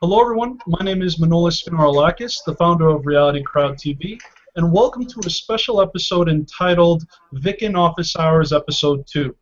Hello, everyone. My name is Manolis Sfinarolakis, the founder of Reality Crowd TV, and welcome to a special episode entitled VICN Office Hours Episode 2.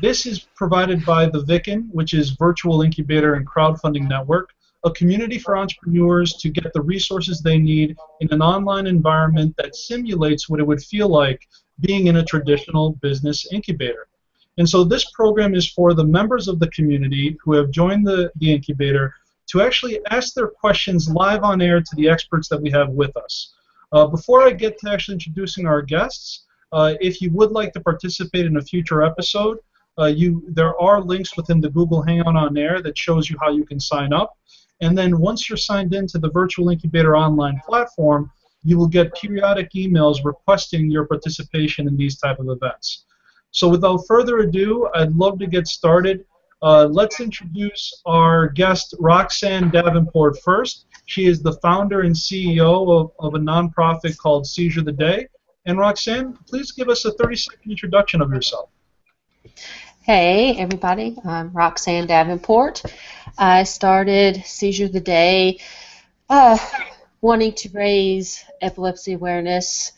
This is provided by the VICN, which is Virtual Incubator and Crowdfunding Network, a community for entrepreneurs to get the resources they need in an online environment that simulates what it would feel like being in a traditional business incubator. And so this program is for the members of the community who have joined the, the incubator to actually ask their questions live on air to the experts that we have with us. Uh, before I get to actually introducing our guests, uh, if you would like to participate in a future episode, uh, you there are links within the Google Hangout on Air that shows you how you can sign up. And then once you're signed into the Virtual Incubator online platform, you will get periodic emails requesting your participation in these type of events. So without further ado, I'd love to get started. Uh, let's introduce our guest, Roxanne Davenport, first. She is the founder and CEO of, of a nonprofit called Seizure the Day. And Roxanne, please give us a 30 second introduction of yourself. Hey, everybody. I'm Roxanne Davenport. I started Seizure the Day uh, wanting to raise epilepsy awareness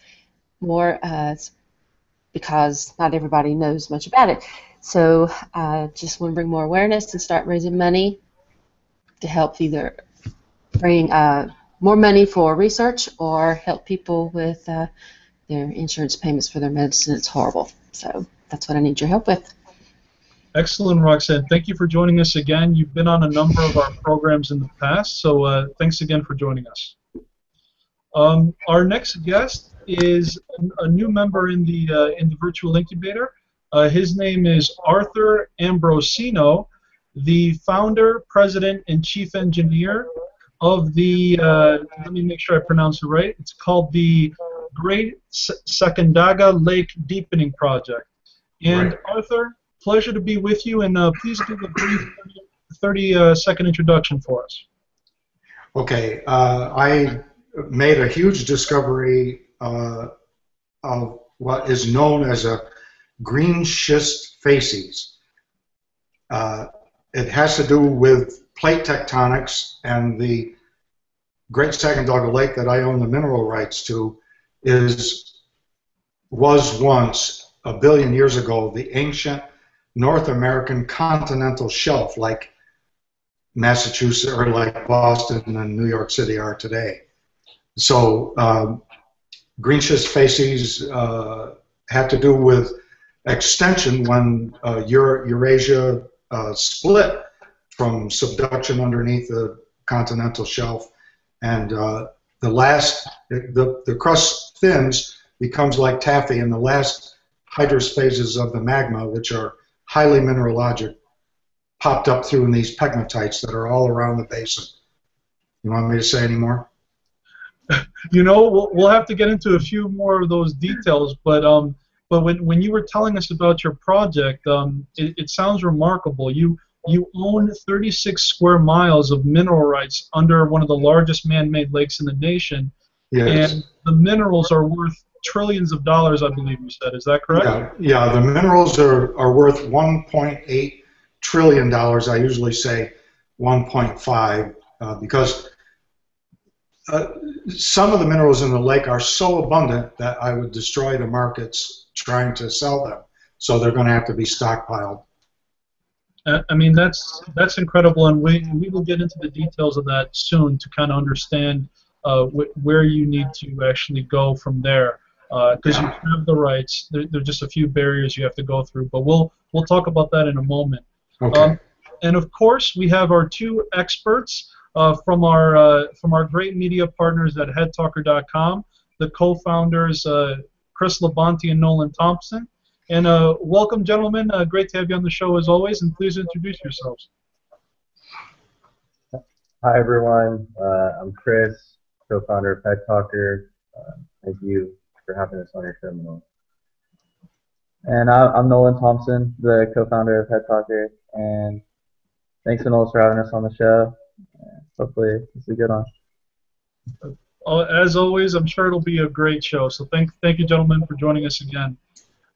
more uh, because not everybody knows much about it. So I just want to bring more awareness and start raising money to help either bring uh, more money for research or help people with uh, their insurance payments for their medicine. It's horrible. So that's what I need your help with. Excellent, Roxanne. Thank you for joining us again. You've been on a number of our programs in the past, so uh, thanks again for joining us. Um, our next guest is a new member in the uh, in the virtual incubator. Uh, his name is Arthur Ambrosino, the founder, president, and chief engineer of the. Uh, let me make sure I pronounce it right. It's called the Great Sacandaga Lake Deepening Project. And right. Arthur, pleasure to be with you, and uh, please give a brief 30 uh, second introduction for us. Okay, uh, I made a huge discovery uh, of what is known as a green schist facies. Uh, it has to do with plate tectonics and the Great Sacandaga Lake that I own the mineral rights to is was once a billion years ago the ancient North American continental shelf like Massachusetts or like Boston and New York City are today. So um, green schist facies uh, had to do with extension when uh, Eurasia uh, split from subduction underneath the continental shelf, and uh, the last the the crust thins becomes like taffy, and the last hydrous phases of the magma, which are highly mineralogic, popped up through in these pegmatites that are all around the basin. You want me to say any more? you know, we'll, we'll have to get into a few more of those details, but um, but when, when you were telling us about your project, um, it, it sounds remarkable. You you own 36 square miles of mineral rights under one of the largest man-made lakes in the nation, yes. and the minerals are worth trillions of dollars, I believe you said. Is that correct? Yeah, yeah the minerals are, are worth 1.8 trillion dollars. I usually say 1.5 uh, because uh, some of the minerals in the lake are so abundant that I would destroy the markets trying to sell them. So they're going to have to be stockpiled. Uh, I mean that's that's incredible, and we we will get into the details of that soon to kind of understand uh, wh where you need to actually go from there. Because uh, you have the rights, there, there, are just a few barriers you have to go through, but we'll we'll talk about that in a moment. Okay. Um, and of course, we have our two experts uh, from our uh, from our great media partners at HeadTalker.com, the co-founders uh, Chris Labonte and Nolan Thompson. And uh, welcome, gentlemen. Uh, great to have you on the show as always, and please introduce yourselves. Hi, everyone. Uh, I'm Chris, co-founder of Head Talker. thank you for having us on your show, Nolan. And I, am Nolan Thompson, the co-founder of Head Talker, and thanks, Nolan, for having us on the show hopefully it's a good one. Uh, as always, I'm sure it'll be a great show. So thank thank you, gentlemen, for joining us again.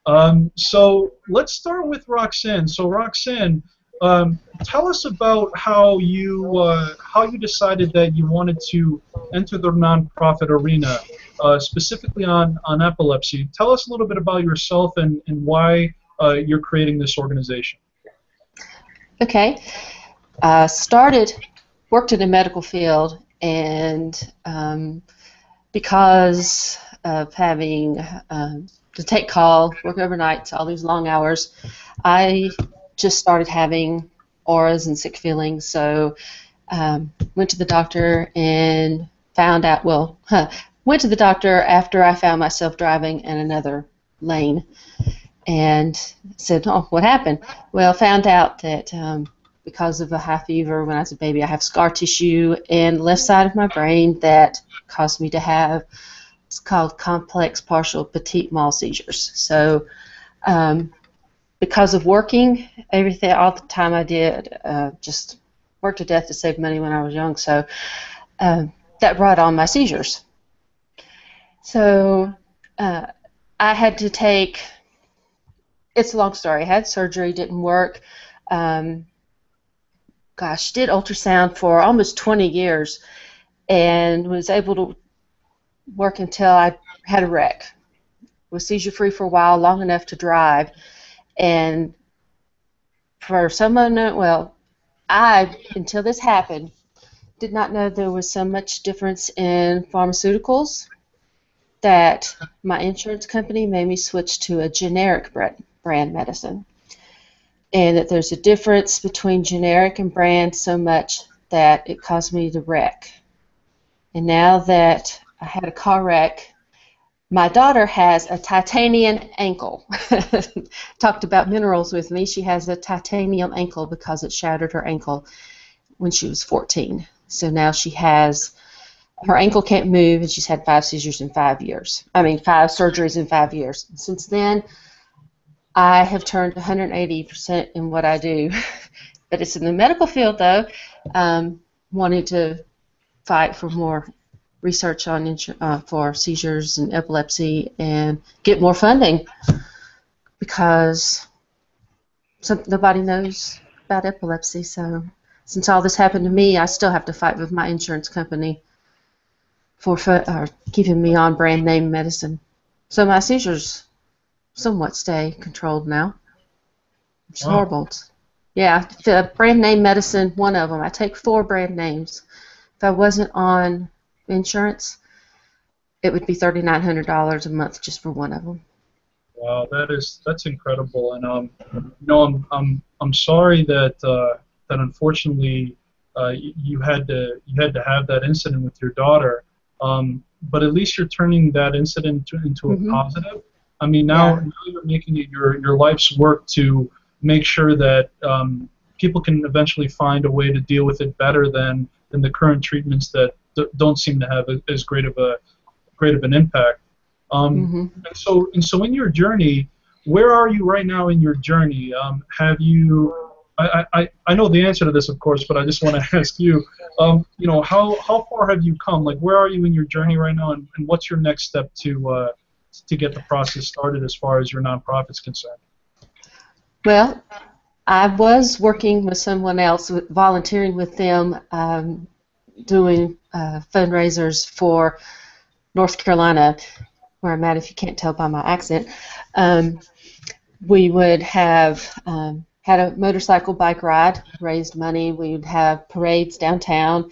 Um, so let's start with Roxanne. So Roxanne, Um, tell us about how you uh, how you decided that you wanted to enter the nonprofit arena, uh, specifically on, on epilepsy. Tell us a little bit about yourself and, and why uh, you're creating this organization. Okay. Uh, started, worked in the medical field, and um, because of having um, to take call, work overnight, all these long hours, I just started having auras and sick feelings. So um, went to the doctor and found out. Well, huh, went to the doctor after I found myself driving in another lane, and said, "Oh, what happened?" Well, found out that um, because of a high fever when I was a baby, I have scar tissue in the left side of my brain that caused me to have it's called complex partial petit mal seizures. So, um, because of working, everything, all the time I did, uh, just worked to death to save money when I was young. So, uh, that brought on my seizures. So, uh, I had to take. It's a long story. I had surgery, didn't work. Um, gosh, did ultrasound for almost 20 years, and was able to work until I had a wreck. Was seizure free for a while, long enough to drive, and for someone, well, I until this happened did not know there was so much difference in pharmaceuticals that my insurance company made me switch to a generic brand medicine. And that there's a difference between generic and brand so much that it caused me to wreck. And now that I had a car wreck. My daughter has a titanium ankle. Talked about minerals with me. She has a titanium ankle because it shattered her ankle when she was 14. So now she has her ankle can't move, and she's had five seizures in five years. I mean, five surgeries in five years. Since then, I have turned 180% in what I do. but it's in the medical field, though, um, wanting to fight for more research on uh, for seizures and epilepsy and get more funding because some, nobody knows about epilepsy. So since all this happened to me, I still have to fight with my insurance company for uh, keeping me on brand name medicine. So my seizures somewhat stay controlled now. It's wow. horrible. Yeah, the brand name medicine, one of them. I take four brand names. If I wasn't on insurance, it would be thirty nine hundred dollars a month just for one of them. Wow, that is that's incredible, and um, you know, I'm I'm I'm sorry that uh, that unfortunately uh, you, you had to you had to have that incident with your daughter. Um, but at least you're turning that incident into, into a positive. I mean, now, yeah. now you're making it your your life's work to make sure that um, people can eventually find a way to deal with it better than than the current treatments that don't seem to have as great of a great of an impact. Um, mm-hmm. And so, and so, in your journey, where are you right now in your journey? Um, have you? I, I, I know the answer to this, of course, but I just want to ask you. Um, you know, how how far have you come? Like, where are you in your journey right now, and, and what's your next step to uh, to get the process started as far as your nonprofit's concerned? Well, I was working with someone else, volunteering with them, um, doing uh, fundraisers for North Carolina, where I'm at, if you can't tell by my accent. Um, we would have um, had a motorcycle bike ride, raised money. We would have parades downtown,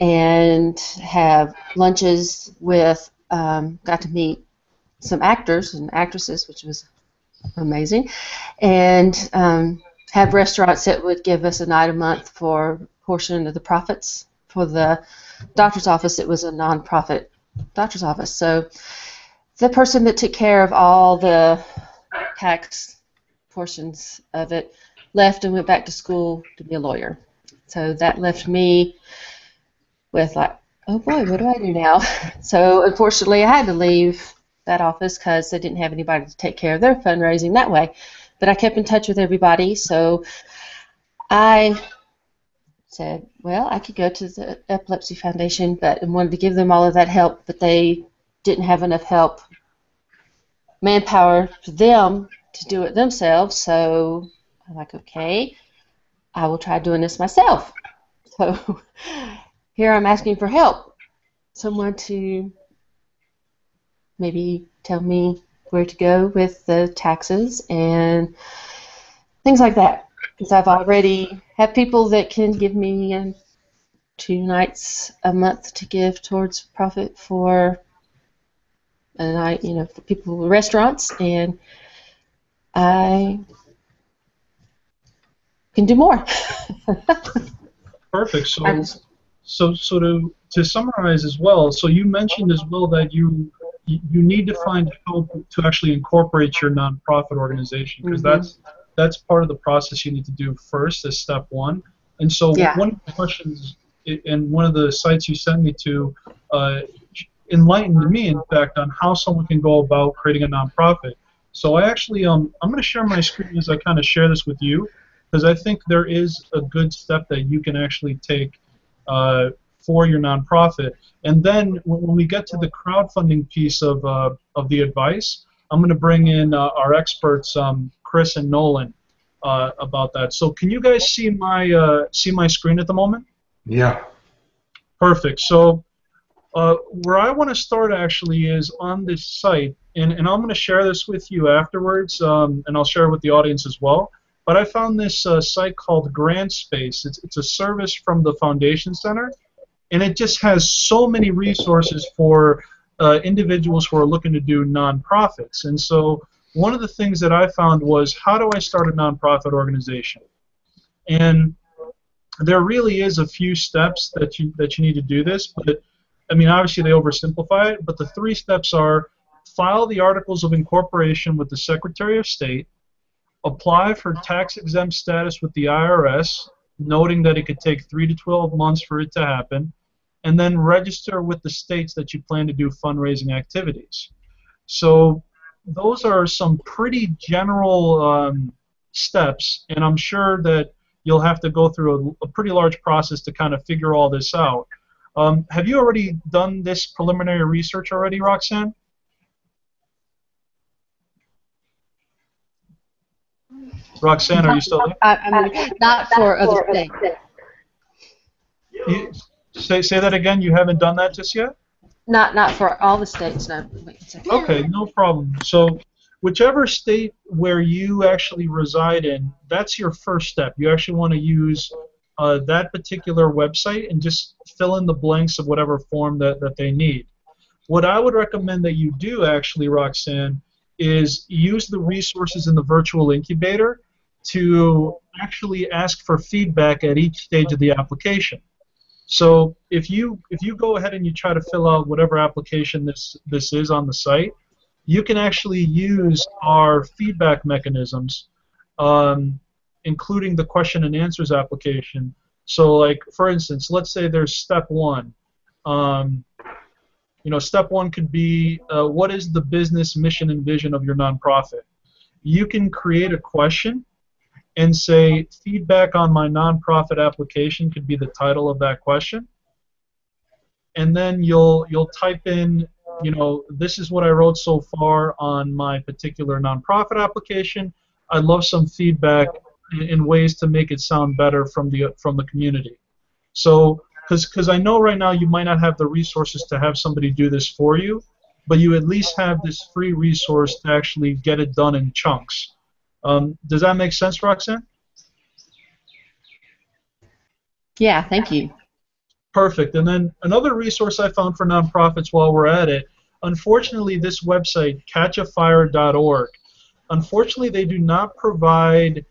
and have lunches with. Um, got to meet some actors and actresses, which was amazing, and um, have restaurants that would give us a night a month for a portion of the profits for the doctor's office, it was a nonprofit doctor's office. So the person that took care of all the tax portions of it left and went back to school to be a lawyer. So that left me with like, oh boy, what do I do now? So unfortunately, I had to leave that office because they didn't have anybody to take care of their fundraising that way. But I kept in touch with everybody, so I said, well, I could go to the Epilepsy Foundation, but and wanted to give them all of that help, but they didn't have enough help, manpower for them to do it themselves. So I'm like, okay. I will try doing this myself. So here I'm asking for help. Someone to maybe tell me where to go with the taxes and things like that. Because I've already have people that can give me um, two nights a month to give towards profit for a night, you know, for people with restaurants, and I can do more. Perfect. So, so, so to to summarize as well. So you mentioned as well that you you need to find help to actually incorporate your nonprofit organization because mm-hmm. that's that's part of the process you need to do first as step one. And so yeah. one of the questions in one of the sites you sent me to uh, enlightened me, in fact, on how someone can go about creating a nonprofit. So I actually um I'm going to share my screen as I kind of share this with you because I think there is a good step that you can actually take uh, for your nonprofit. And then when we get to the crowdfunding piece of, uh, of the advice, I'm going to bring in uh, our experts, um, Chris and Nolan, uh, about that. So can you guys see my uh, see my screen at the moment? Yeah. Perfect. So uh, where I want to start actually is on this site, and, and I'm going to share this with you afterwards, um, and I'll share it with the audience as well. But I found this uh, site called GrantSpace. It's, it's a service from the Foundation Center, and it just has so many resources for uh, individuals who are looking to do nonprofits. And so one of the things that I found was how do I start a nonprofit organization? And there really is a few steps that you that you need to do this, but I mean obviously they oversimplify it, but the three steps are file the articles of incorporation with the Secretary of State, apply for tax exempt status with the IRS, noting that it could take 3 to 12 months for it to happen, and then register with the states that you plan to do fundraising activities. So those are some pretty general um, steps, and I'm sure that you'll have to go through a, a, pretty large process to kind of figure all this out. Um, have you already done this preliminary research already, Roxanne? Roxanne, are you still there? I, I mean, not for other things. You, say, say that again. You haven't done that just yet? Not not for all the states. No. Okay, no problem. So, whichever state where you actually reside in, that's your first step. You actually want to use uh, that particular website and just fill in the blanks of whatever form that, that they need. What I would recommend that you do, actually, Roxanne, is use the resources in the virtual incubator to actually ask for feedback at each stage of the application. So if you if you go ahead and you try to fill out whatever application this this is on the site, you can actually use our feedback mechanisms, um, including the question and answers application. So like for instance, let's say there's step one. Um, you know, step one could be uh, what is the business mission and vision of your nonprofit? You can create a question and say feedback on my nonprofit application could be the title of that question. And then you'll you'll type in you know this is what I wrote so far on my particular nonprofit application. I'd love some feedback in, in ways to make it sound better from the from the community. So because I know right now you might not have the resources to have somebody do this for you but you at least have this free resource to actually get it done in chunks um, does that make sense, Roxanne? Yeah, thank you. Perfect. And then another resource I found for nonprofits while we're at it, unfortunately, this website, catchafire.org, unfortunately, they do not provide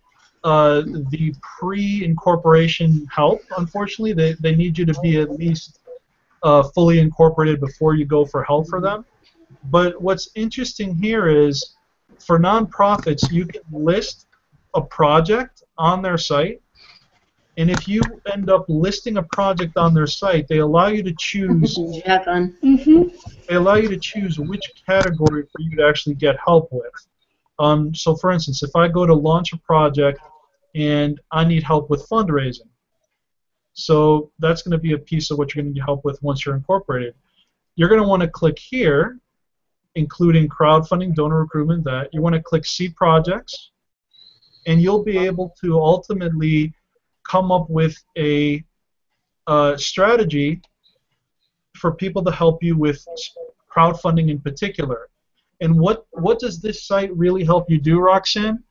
uh, the pre-incorporation help. Unfortunately, they, they need you to be at least uh, fully incorporated before you go for help for them. But what's interesting here is for nonprofits, you can list a project on their site, and if you end up listing a project on their site, they allow you to choose. Have fun. Mm-hmm. They allow you to choose which category for you to actually get help with. Um, so, for instance, if I go to launch a project and I need help with fundraising, so that's going to be a piece of what you're going to need help with once you're incorporated. You're going to want to click here including crowdfunding, donor recruitment, that. You want to click See Projects, and you'll be able to ultimately come up with a, a strategy for people to help you with crowdfunding in particular. And what what does this site really help you do, Roxanne?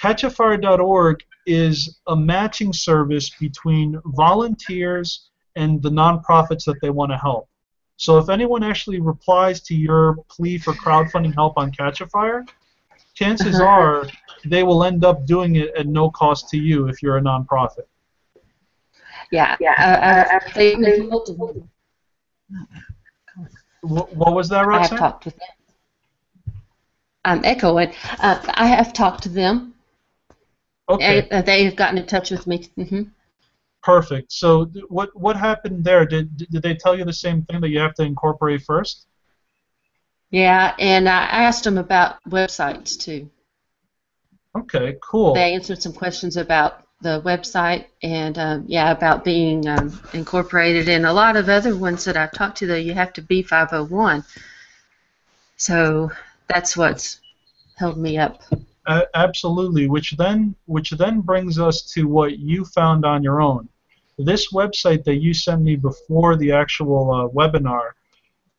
Catchafire.org is a matching service between volunteers and the nonprofits that they want to help. So if anyone actually replies to your plea for crowdfunding help on Catchafire, chances Uh-huh. are they will end up doing it at no cost to you if you're a nonprofit. Yeah, yeah. Uh, they, What, what was that, Roxanne? I have talked with them. I'm echoing. Uh, I have talked to them. Okay, Uh, they have gotten in touch with me. hmm perfect. So what what happened there? Did did they tell you the same thing that you have to incorporate first? Yeah, and I asked them about websites too. Okay, cool. They answered some questions about the website and um, yeah, about being um, incorporated, and a lot of other ones that I've talked to. Though you have to be 501, so that's what's held me up. A- absolutely. Which then which then brings us to what you found on your own. This website that you sent me before the actual uh, webinar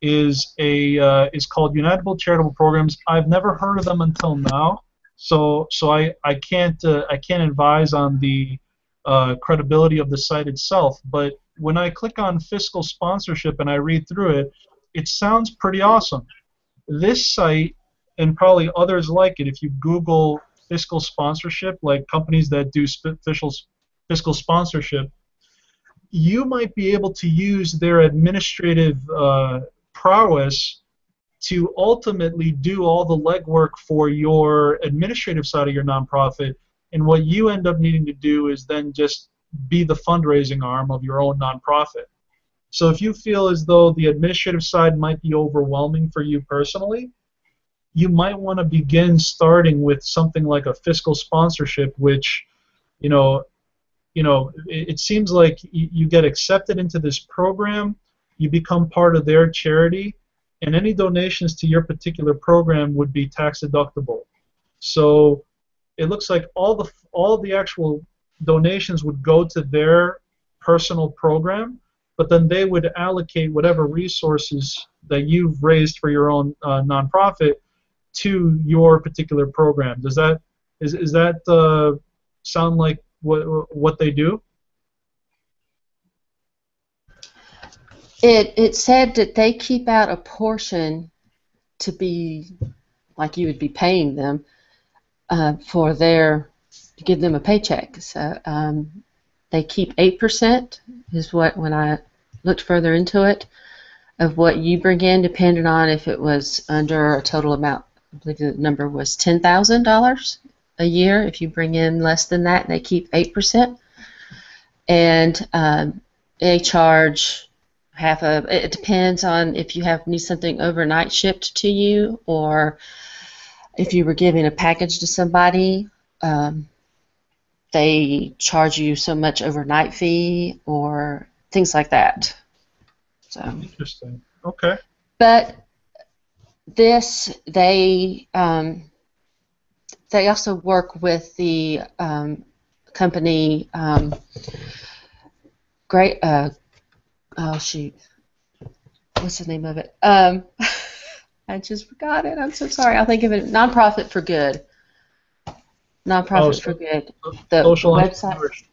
is a uh, is called United Charitable Programs. I've never heard of them until now, so so I I can't uh, I can't advise on the uh, credibility of the site itself. But when I click on fiscal sponsorship and I read through it, it sounds pretty awesome. This site and probably others like it, if you Google fiscal sponsorship, like companies that do fiscal fiscal sponsorship, you might be able to use their administrative uh, prowess to ultimately do all the legwork for your administrative side of your nonprofit. And what you end up needing to do is then just be the fundraising arm of your own nonprofit. So if you feel as though the administrative side might be overwhelming for you personally, you might want to begin starting with something like a fiscal sponsorship, which, you know, you know, it, it seems like you, you get accepted into this program, you become part of their charity, and any donations to your particular program would be tax deductible. So it looks like all the all the actual donations would go to their personal program, but then they would allocate whatever resources that you've raised for your own uh, nonprofit to your particular program. Does that is is that uh, sound like what what they do? It it said that they keep out a portion to be like you would be paying them uh, for their to give them a paycheck. So um, they keep eight percent is what when I looked further into it of what you bring in, depending on if it was under a total amount. I believe the number was ten thousand dollars a year. If you bring in less than that, they keep eight percent, and um, they charge half of it depends on if you have need something overnight shipped to you or if you were giving a package to somebody um, they charge you so much overnight fee or things like that so Interesting. Okay. but this they um, they also work with the um, company um, great uh, oh shoot. What's the name of it? Um, I just forgot it. I'm so sorry. I'll think of it. Nonprofit for good. Nonprofit Oh, so- for good the Social website.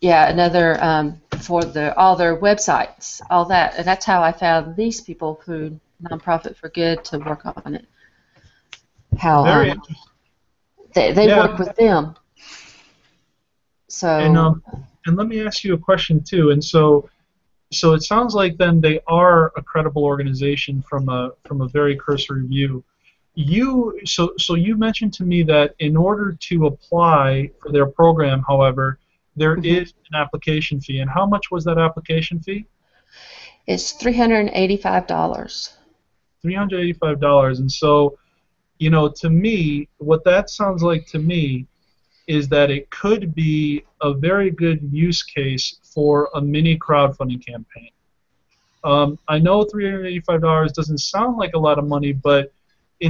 Yeah, another um, for the all their websites, all that, and that's how I found these people who nonprofit for good to work on it. How Very um, interesting. They they Yeah. work with them. So And um, and let me ask you a question too. And so, so it sounds like then they are a credible organization from a from a very cursory view. You so so you mentioned to me that in order to apply for their program, however, there is Mhm. an application fee. And how much was that application fee? it's three hundred and eighty-five dollars. three hundred eighty-five dollars. And so, you know, to me, what that sounds like to me is that it could be a very good use case for a mini crowdfunding campaign. Um, I know three hundred eighty-five dollars doesn't sound like a lot of money, but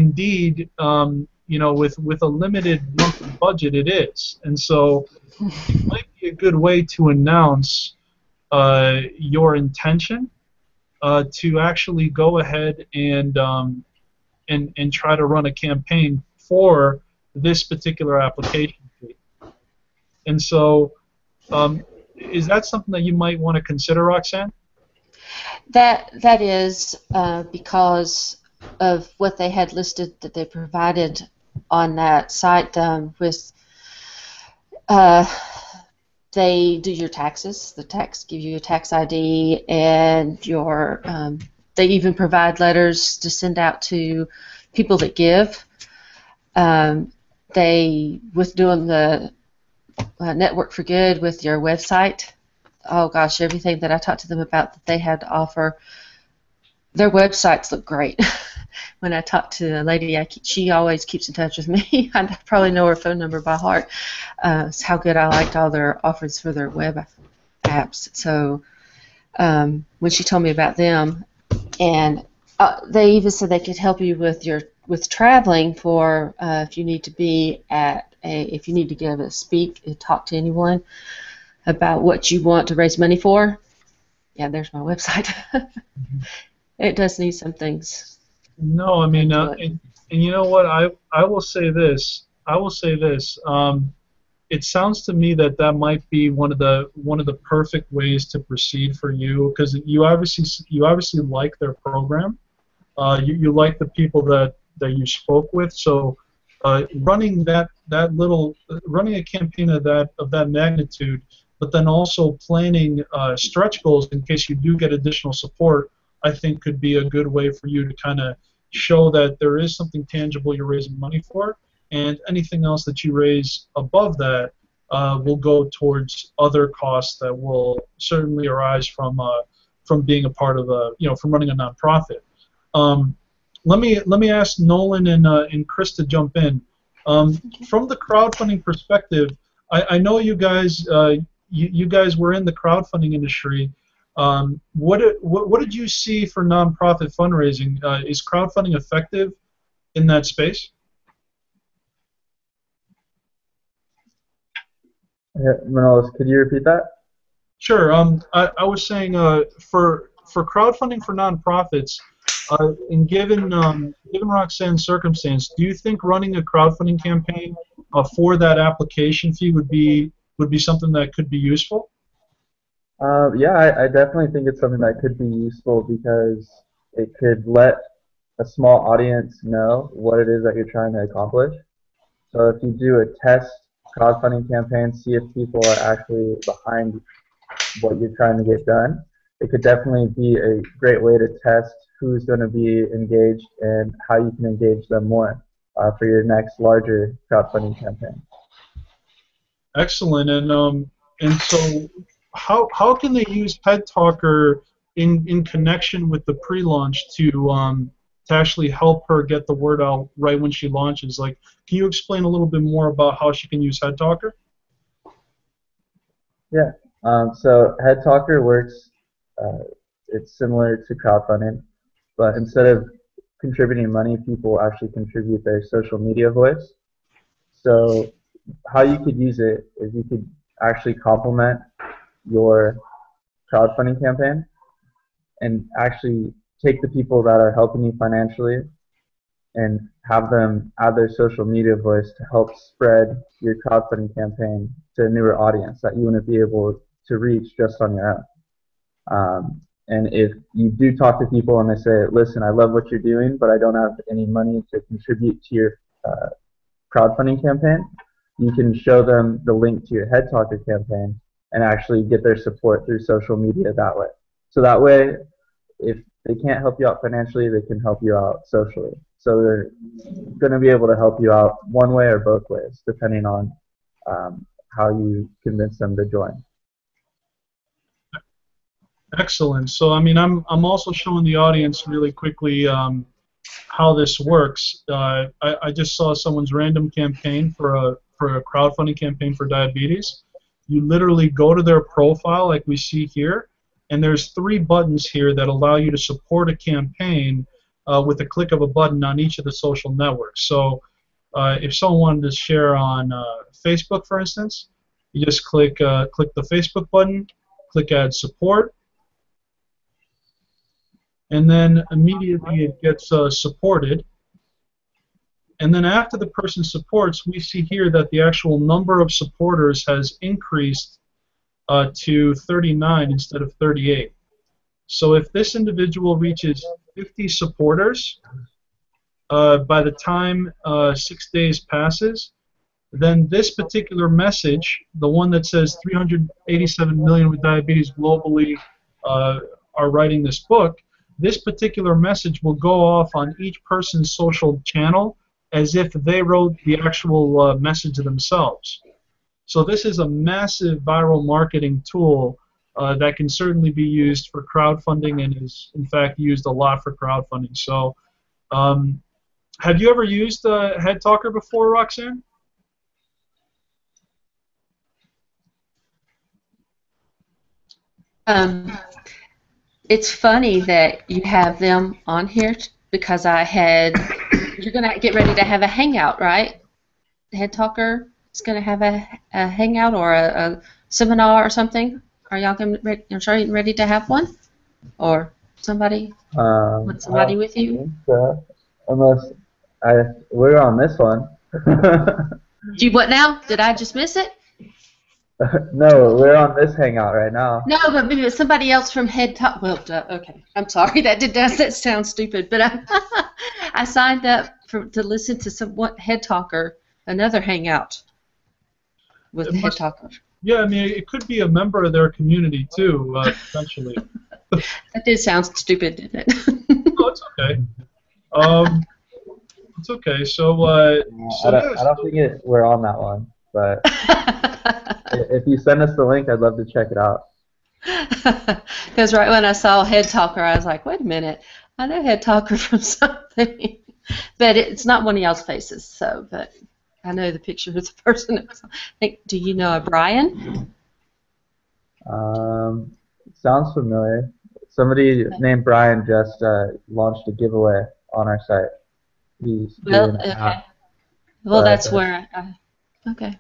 indeed, um, you know, with with a limited budget, it is. And so, it might be a good way to announce uh, your intention uh, to actually go ahead and, um, and and try to run a campaign for this particular application fee. And so, um, is that something that you might want to consider, Roxanne? That that is uh, because of what they had listed that they provided on that site um, with uh, they do your taxes. The tax give you a tax ID and your um, they even provide letters to send out to people that give. Um, they with doing the uh, Network for Good with your website. Oh gosh, everything that I talked to them about that they had to offer, their websites look great. when I talk to a lady, I keep, she always keeps in touch with me. I probably know her phone number by heart. Uh, it's how good I liked all their offers for their web apps. So um, when she told me about them, and uh, they even said they could help you with your with traveling for uh, if you need to be at a if you need to give a speak and talk to anyone about what you want to raise money for. Yeah, there's my website. mm-hmm. It does need some things. No, I mean, uh, and, and you know what? I I will say this. I will say this. Um, it sounds to me that that might be one of the one of the perfect ways to proceed for you because you obviously you obviously like their program. Uh, you, you like the people that, that you spoke with. So uh, running that that little running a campaign of that of that magnitude, but then also planning uh, stretch goals in case you do get additional support, I think could be a good way for you to kind of show that there is something tangible you're raising money for and anything else that you raise above that uh, will go towards other costs that will certainly arise from uh, from being a part of a you know from running a nonprofit. Um, let me let me ask Nolan and uh, and Chris to jump in. Um, from the crowdfunding perspective, I, I know you guys uh, you, you guys were in the crowdfunding industry. Um, what, what what did you see for nonprofit fundraising? Uh, is crowdfunding effective in that space? Manolis, could you repeat that? Sure. Um, I, I was saying uh, for for crowdfunding for nonprofits, uh, and given um, given Roxanne's circumstance, do you think running a crowdfunding campaign uh, for that application fee would be would be something that could be useful? Uh, yeah, I, I definitely think it's something that could be useful because it could let a small audience know what it is that you're trying to accomplish. So if you do a test crowdfunding campaign, see if people are actually behind what you're trying to get done. It could definitely be a great way to test who's going to be engaged and how you can engage them more uh, for your next larger crowdfunding campaign. Excellent, and um, and so how how can they use Head Talker in in connection with the pre-launch to um, to actually help her get the word out right when she launches. Like, can you explain a little bit more about how she can use Head Talker? Yeah. Um, so Head Talker works. Uh, it's similar to crowdfunding, but instead of contributing money, people actually contribute their social media voice. So how you could use it is you could actually complement your crowdfunding campaign and actually take the people that are helping you financially and have them add their social media voice to help spread your crowdfunding campaign to a newer audience that you wouldn't be able to reach just on your own. Um, and if you do talk to people and they say, listen, I love what you're doing, but I don't have any money to contribute to your uh, crowdfunding campaign, you can show them the link to your Head Talker campaign and actually get their support through social media that way. So that way, if they can't help you out financially, they can help you out socially. So they're going to be able to help you out one way or both ways, depending on um, how you convince them to join. Excellent. So, I mean, I'm, I'm also showing the audience really quickly um, how this works. Uh, I, I just saw someone's random campaign for a, for a crowdfunding campaign for diabetes. You literally go to their profile, like we see here, and there's three buttons here that allow you to support a campaign uh, with a click of a button on each of the social networks. So uh, if someone wanted to share on uh, Facebook, for instance, You just click uh, click the Facebook button, click Add Support, and then immediately it gets uh, supported. And then after the person supports, we see here that the actual number of supporters has increased uh, to 39 instead of 38. So if this individual reaches 50 supporters uh, by the time uh, six days passes, then this particular message, the one that says 387 million with diabetes globally uh, are writing this book, this particular message will go off on each person's social channel as if they wrote the actual uh, message themselves. So this is a massive viral marketing tool uh, that can certainly be used for crowdfunding and is in fact used a lot for crowdfunding. So um, have you ever used uh, Head Talker before, Roxanne? Um, it's funny that you have them on here because I had. You're gonna get ready to have a hangout, right? Head Talker is gonna have a, a hangout or a, a seminar or something. Are y'all gonna ready, are you ready to have one, or somebody Um, want somebody with you? so. Unless I we're on this one. Do you what now? Did I just miss it? no, we're on this hangout right now. No, but maybe it's somebody else from Head Talk. Well, duh, okay. I'm sorry. That did does that sound stupid, but I, I signed up for to listen to some what Head Talker, another hangout with It must- Talker. Yeah, I mean, it could be a member of their community too, uh, potentially. That did sound stupid, didn't it? no, it's okay. Um, it's okay. So, uh, so I don't, I don't think it, we're on that one, but if you send us the link, I'd love to check it out. Because right when I saw Head Talker, I was like, wait a minute, I know Head Talker from something, but it's not one of y'all's faces. So, but I know the picture of the person. I think, do you know a Brian? Um, sounds familiar. Somebody named Brian just uh, launched a giveaway on our site. He's Well, okay. app. Well, that's uh, where I, okay.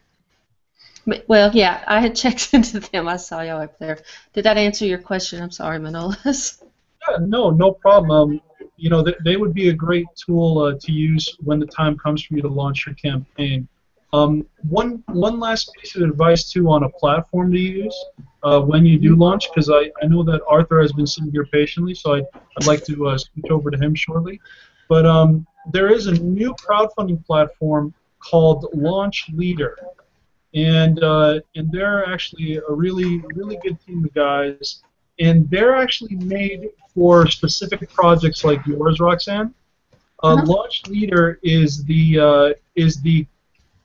But- Well, yeah, I had checked into them. I saw y'all up there. Did that answer your question? I'm sorry, Manolis. yeah, no, no problem. Um, you know, they, they would be a great tool uh, to use when the time comes for you to launch your campaign. Um, one one last piece of advice too on a platform to use uh, when you do launch, because I, I know that Arthur has been sitting here patiently, so I'd, I'd like to uh, switch over to him shortly. But um, there is a new crowdfunding platform called Launch Leader, and uh, and they're actually a really really good team of guys, and they're actually made for specific projects like yours, Roxanne. Uh. Launch Leader is the uh, is the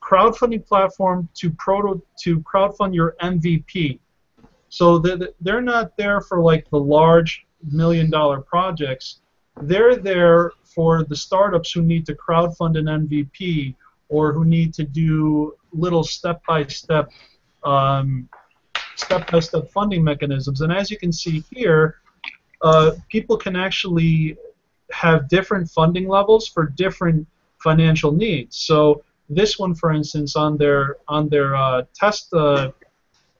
crowdfunding platform to proto to crowdfund your MVP. So they're, they're not there for like the large million dollar projects. They're there for the startups who need to crowdfund an MVP or who need to do little step by step um, step by step funding mechanisms. And as you can see here, uh, people can actually have different funding levels for different financial needs. So this one, for instance, on their on their uh, test uh,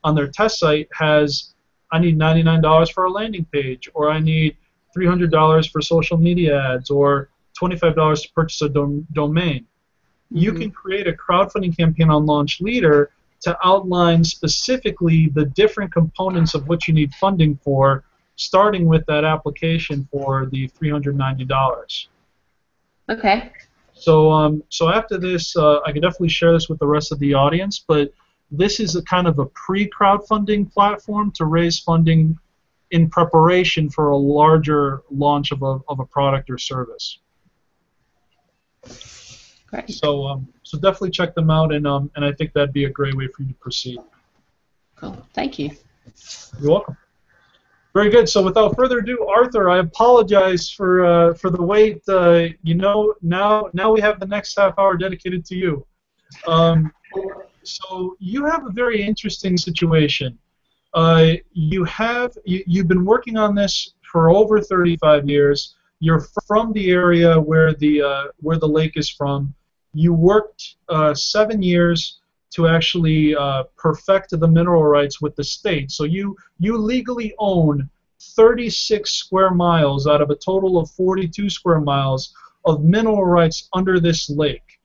on their test site has I need $99 for a landing page, or I need $300 for social media ads, or $25 to purchase a dom- domain. You Mhm. can create a crowdfunding campaign on Launch Leader to outline specifically the different components of what you need funding for, starting with that application for the $390. Okay. So, um, so after this, uh, I can definitely share this with the rest of the audience. But this is a kind of a pre-crowdfunding platform to raise funding in preparation for a larger launch of a of a product or service. Great. So, um, so definitely check them out, and um, and I think that'd be a great way for you to proceed. Cool. Thank you. You're welcome. Very good. So without further ado, Arthur, I apologize for uh, for the wait. Uh, you know, now now we have the next half hour dedicated to you. Um, so you have a very interesting situation. Uh, you have you, you've been working on this for over 35 years. You're from the area where the uh, where the lake is from. You worked uh, seven years to actually uh, perfect the mineral rights with the state. So you you legally own 36 square miles out of a total of 42 square miles of mineral rights under this lake.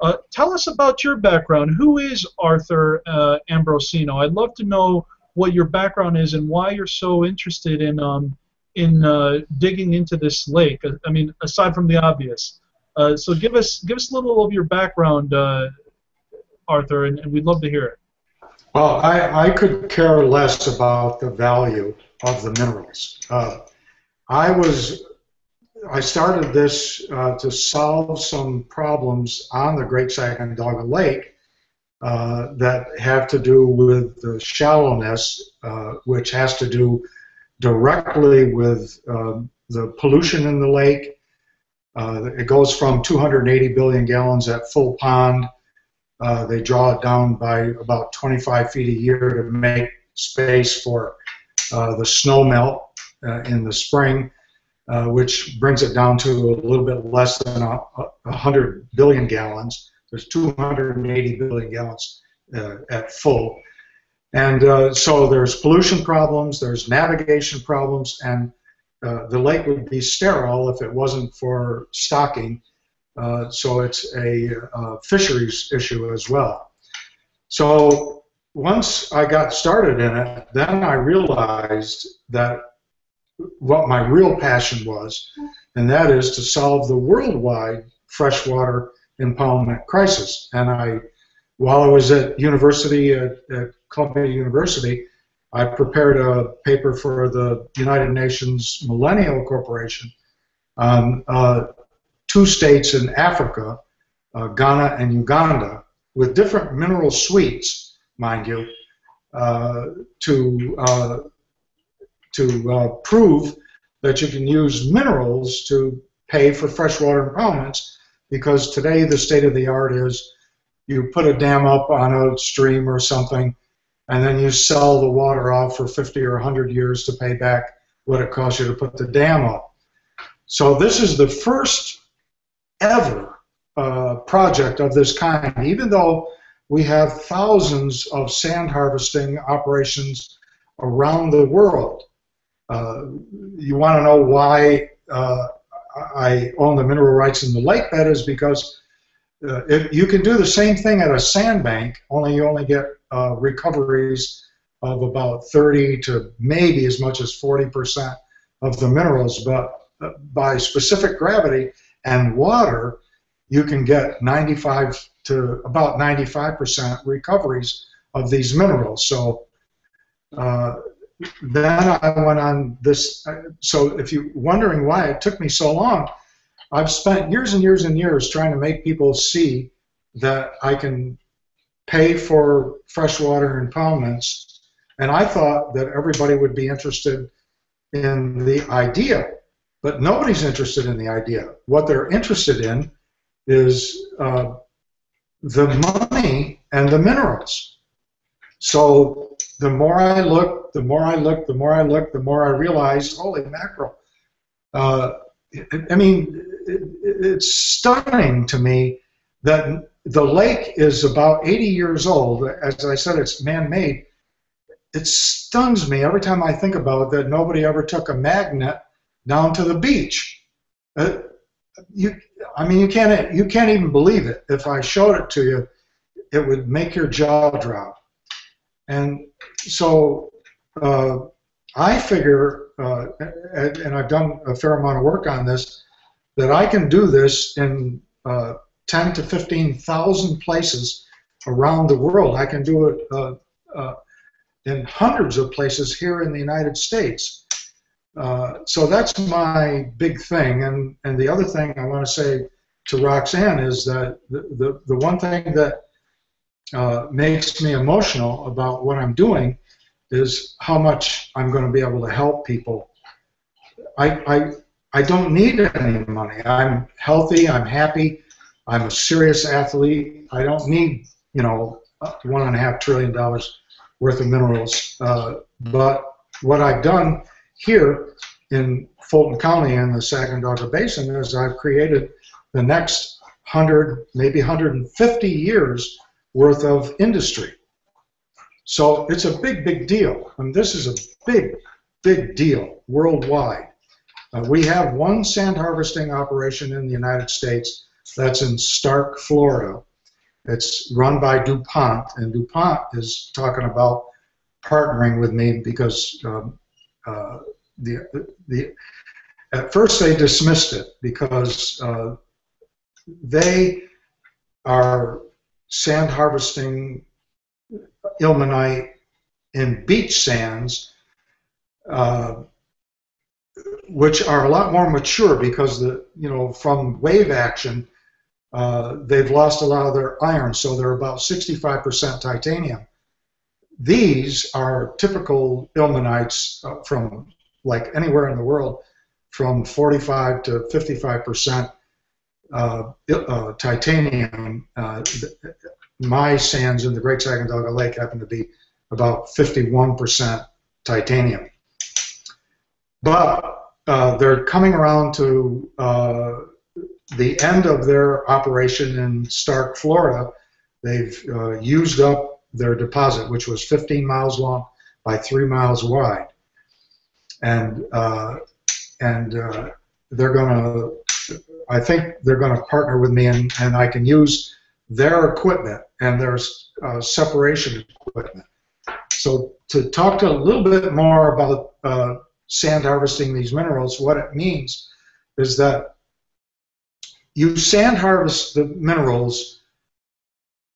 Uh, tell us about your background. Who is Arthur uh, Ambrosino? I'd love to know what your background is and why you're so interested in um, in uh, digging into this lake. I mean, aside from the obvious. Uh, so give us give us a little of your background, uh, Arthur, and, and, we'd love to hear it. Well, I, I could care less about the value of the minerals. Uh, I was I started this uh, to solve some problems on the Great Sacandaga Lake uh, that have to do with the shallowness, which has to do directly with um, the pollution in the lake. Uh, it goes from 280 billion gallons at full pond. Uh, they draw it down by about 25 feet a year to make space for uh, the snow melt in the spring. Uh, which brings it down to a little bit less than a, a 100 billion gallons. There's 280 billion gallons uh, at full. And uh, so there's pollution problems, there's navigation problems, and uh, the lake would be sterile if it wasn't for stocking. Uh, so it's a fisheries issue as well. So once I got started in it, then I realized that what my real passion was, and that is to solve the worldwide freshwater impoundment crisis. And I, while I was at university at, at Columbia University, I prepared a paper for the United Nations Millennium Corporation on uh, two states in Africa, uh, Ghana and Uganda, with different mineral suites, mind you, uh, to uh, to uh, prove that you can use minerals to pay for freshwater impoundments because today the state of the art is you put a dam up on a stream or something and then you sell the water off for 50 or 100 years to pay back what it cost you to put the dam up. So this is the first ever uh, project of this kind, even though we have thousands of sand harvesting operations around the world. Uh, you want to know why uh, I own the mineral rights in the lake bed is because uh, if you can do the same thing at a sandbank, only you only get uh, recoveries of about 30 to maybe as much as 40% of the minerals, but uh, by specific gravity and water, you can get 95 to about 95% recoveries of these minerals. So uh, then I went on this. So if you're wondering why it took me so long, I've spent years and years and years trying to make people see that I can pay for freshwater impoundments, and I thought that everybody would be interested in the idea, but nobody's interested in the idea. What they're interested in is uh, the money and the minerals. So the more I look, the more I look, the more I look, the more I realize, holy mackerel. Uh, I mean, it, it's stunning to me that the lake is about 80 years old. As I said, it's man-made. It stuns me every time I think about it that nobody ever took a magnet down to the beach. Uh, you, I mean, you can't you can't even believe it. If I showed it to you, it would make your jaw drop. And so uh, I figure, uh, and I've done a fair amount of work on this, that I can do this in uh, 10 to 15,000 places around the world. I can do it uh, uh, in hundreds of places here in the United States. Uh, so that's my big thing. And, and the other thing I want to say to Roxanne is that the, the, the one thing that uh, makes me emotional about what I'm doing is how much I'm going to be able to help people. I, I, I don't need any money. I'm healthy. I'm happy. I'm a serious athlete. I don't need, you know, one and a half trillion dollars worth of minerals. Uh, but what I've done here in Fulton County and the Sacandaga Basin is I've created the next 100, maybe 150 years worth of industry. So it's a big, big deal. And this is a big, big deal worldwide. Uh, we have one sand harvesting operation in the United States that's in Starke, Florida. It's run by DuPont, and DuPont is talking about partnering with me because um, uh, the, the, at first they dismissed it because uh, they are sand harvesting ilmenite in beach sands, uh, which are a lot more mature because the you know from wave action uh, they've lost a lot of their iron, so they're about 65% titanium. These are typical ilmenites uh, from like anywhere in the world, from 45 to 55% uh, uh, titanium. Uh, my sands in the Great Sacandaga Lake happen to be about 51% titanium. But uh, they're coming around to the end of their operation in Starke, Florida. They've uh, used up their deposit, which was 15 miles long by three miles wide, and uh, and uh, they're going to. I think they're going to partner with me, and, and I can use their equipment and their uh, separation equipment. So to talk to a little bit more about uh, sand harvesting these minerals, what it means is that you sand harvest the minerals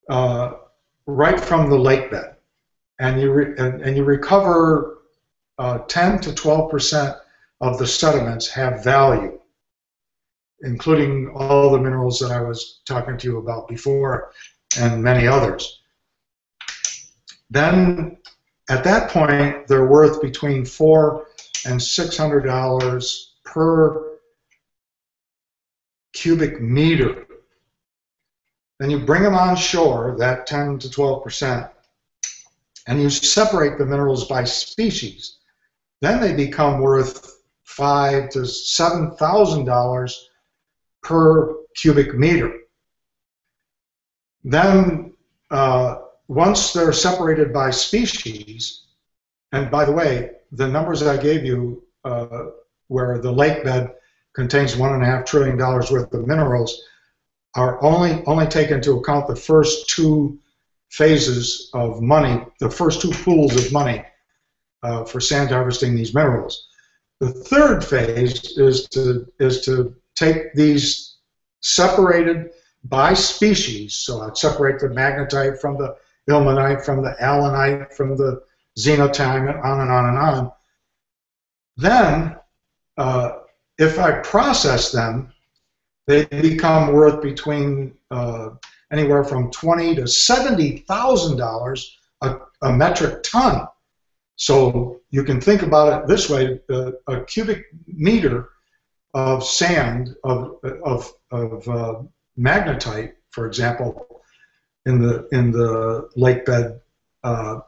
uh, right from the lake bed, and you re- and, and, you recover uh, 10 to 12 percent of the sediments have value, including all the minerals that I was talking to you about before, and many others. Then, at that point, they're worth between four and six hundred dollars per cubic meter. Then you bring them on shore, that 10 to 12 percent, and you separate the minerals by species. Then they become worth five to seven thousand dollars per cubic meter. Then, uh, once they're separated by species, and by the way, the numbers I gave you, uh, where the lake bed contains one and a half trillion dollars worth of minerals, are only only take into account the first two phases of money, the first two pools of money uh, for sand harvesting these minerals. The third phase is to is to take these separated by species. So I'd separate the magnetite from the ilmenite, from the alunite, from the xenotime, and on and on and on. Then uh, if I process them, they become worth between uh, anywhere from twenty to seventy thousand dollars a metric ton. So you can think about it this way: uh, a cubic meter of sand of of, of uh, magnetite, for example, in the in the lake bed, uh,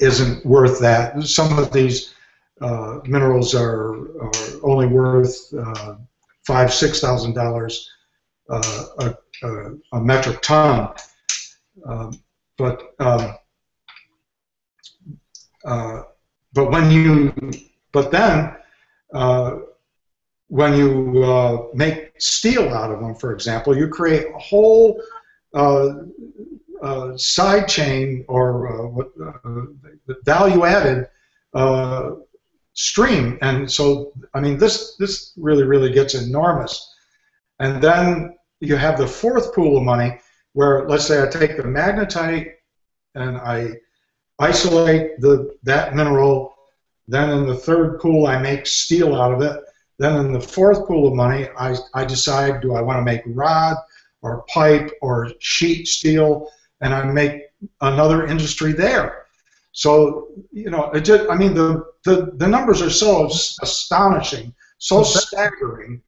isn't worth that. Some of these uh, minerals are, are, only worth uh, five, six thousand dollars uh, a, a, metric ton. Um, but um, uh, but when you but then uh, when you uh, make steel out of them, for example, you create a whole side chain or value added stream. And so, I mean, this this really really gets enormous. And then you have the fourth pool of money, where let's say I take the magnetite and I isolate the that mineral. Then in the third pool, I make steel out of it. Then in the fourth pool of money, I, I decide do I want to make rod or pipe or sheet steel, and I make another industry there. So you know, it just, I mean, the, the the numbers are so astonishing, so staggering.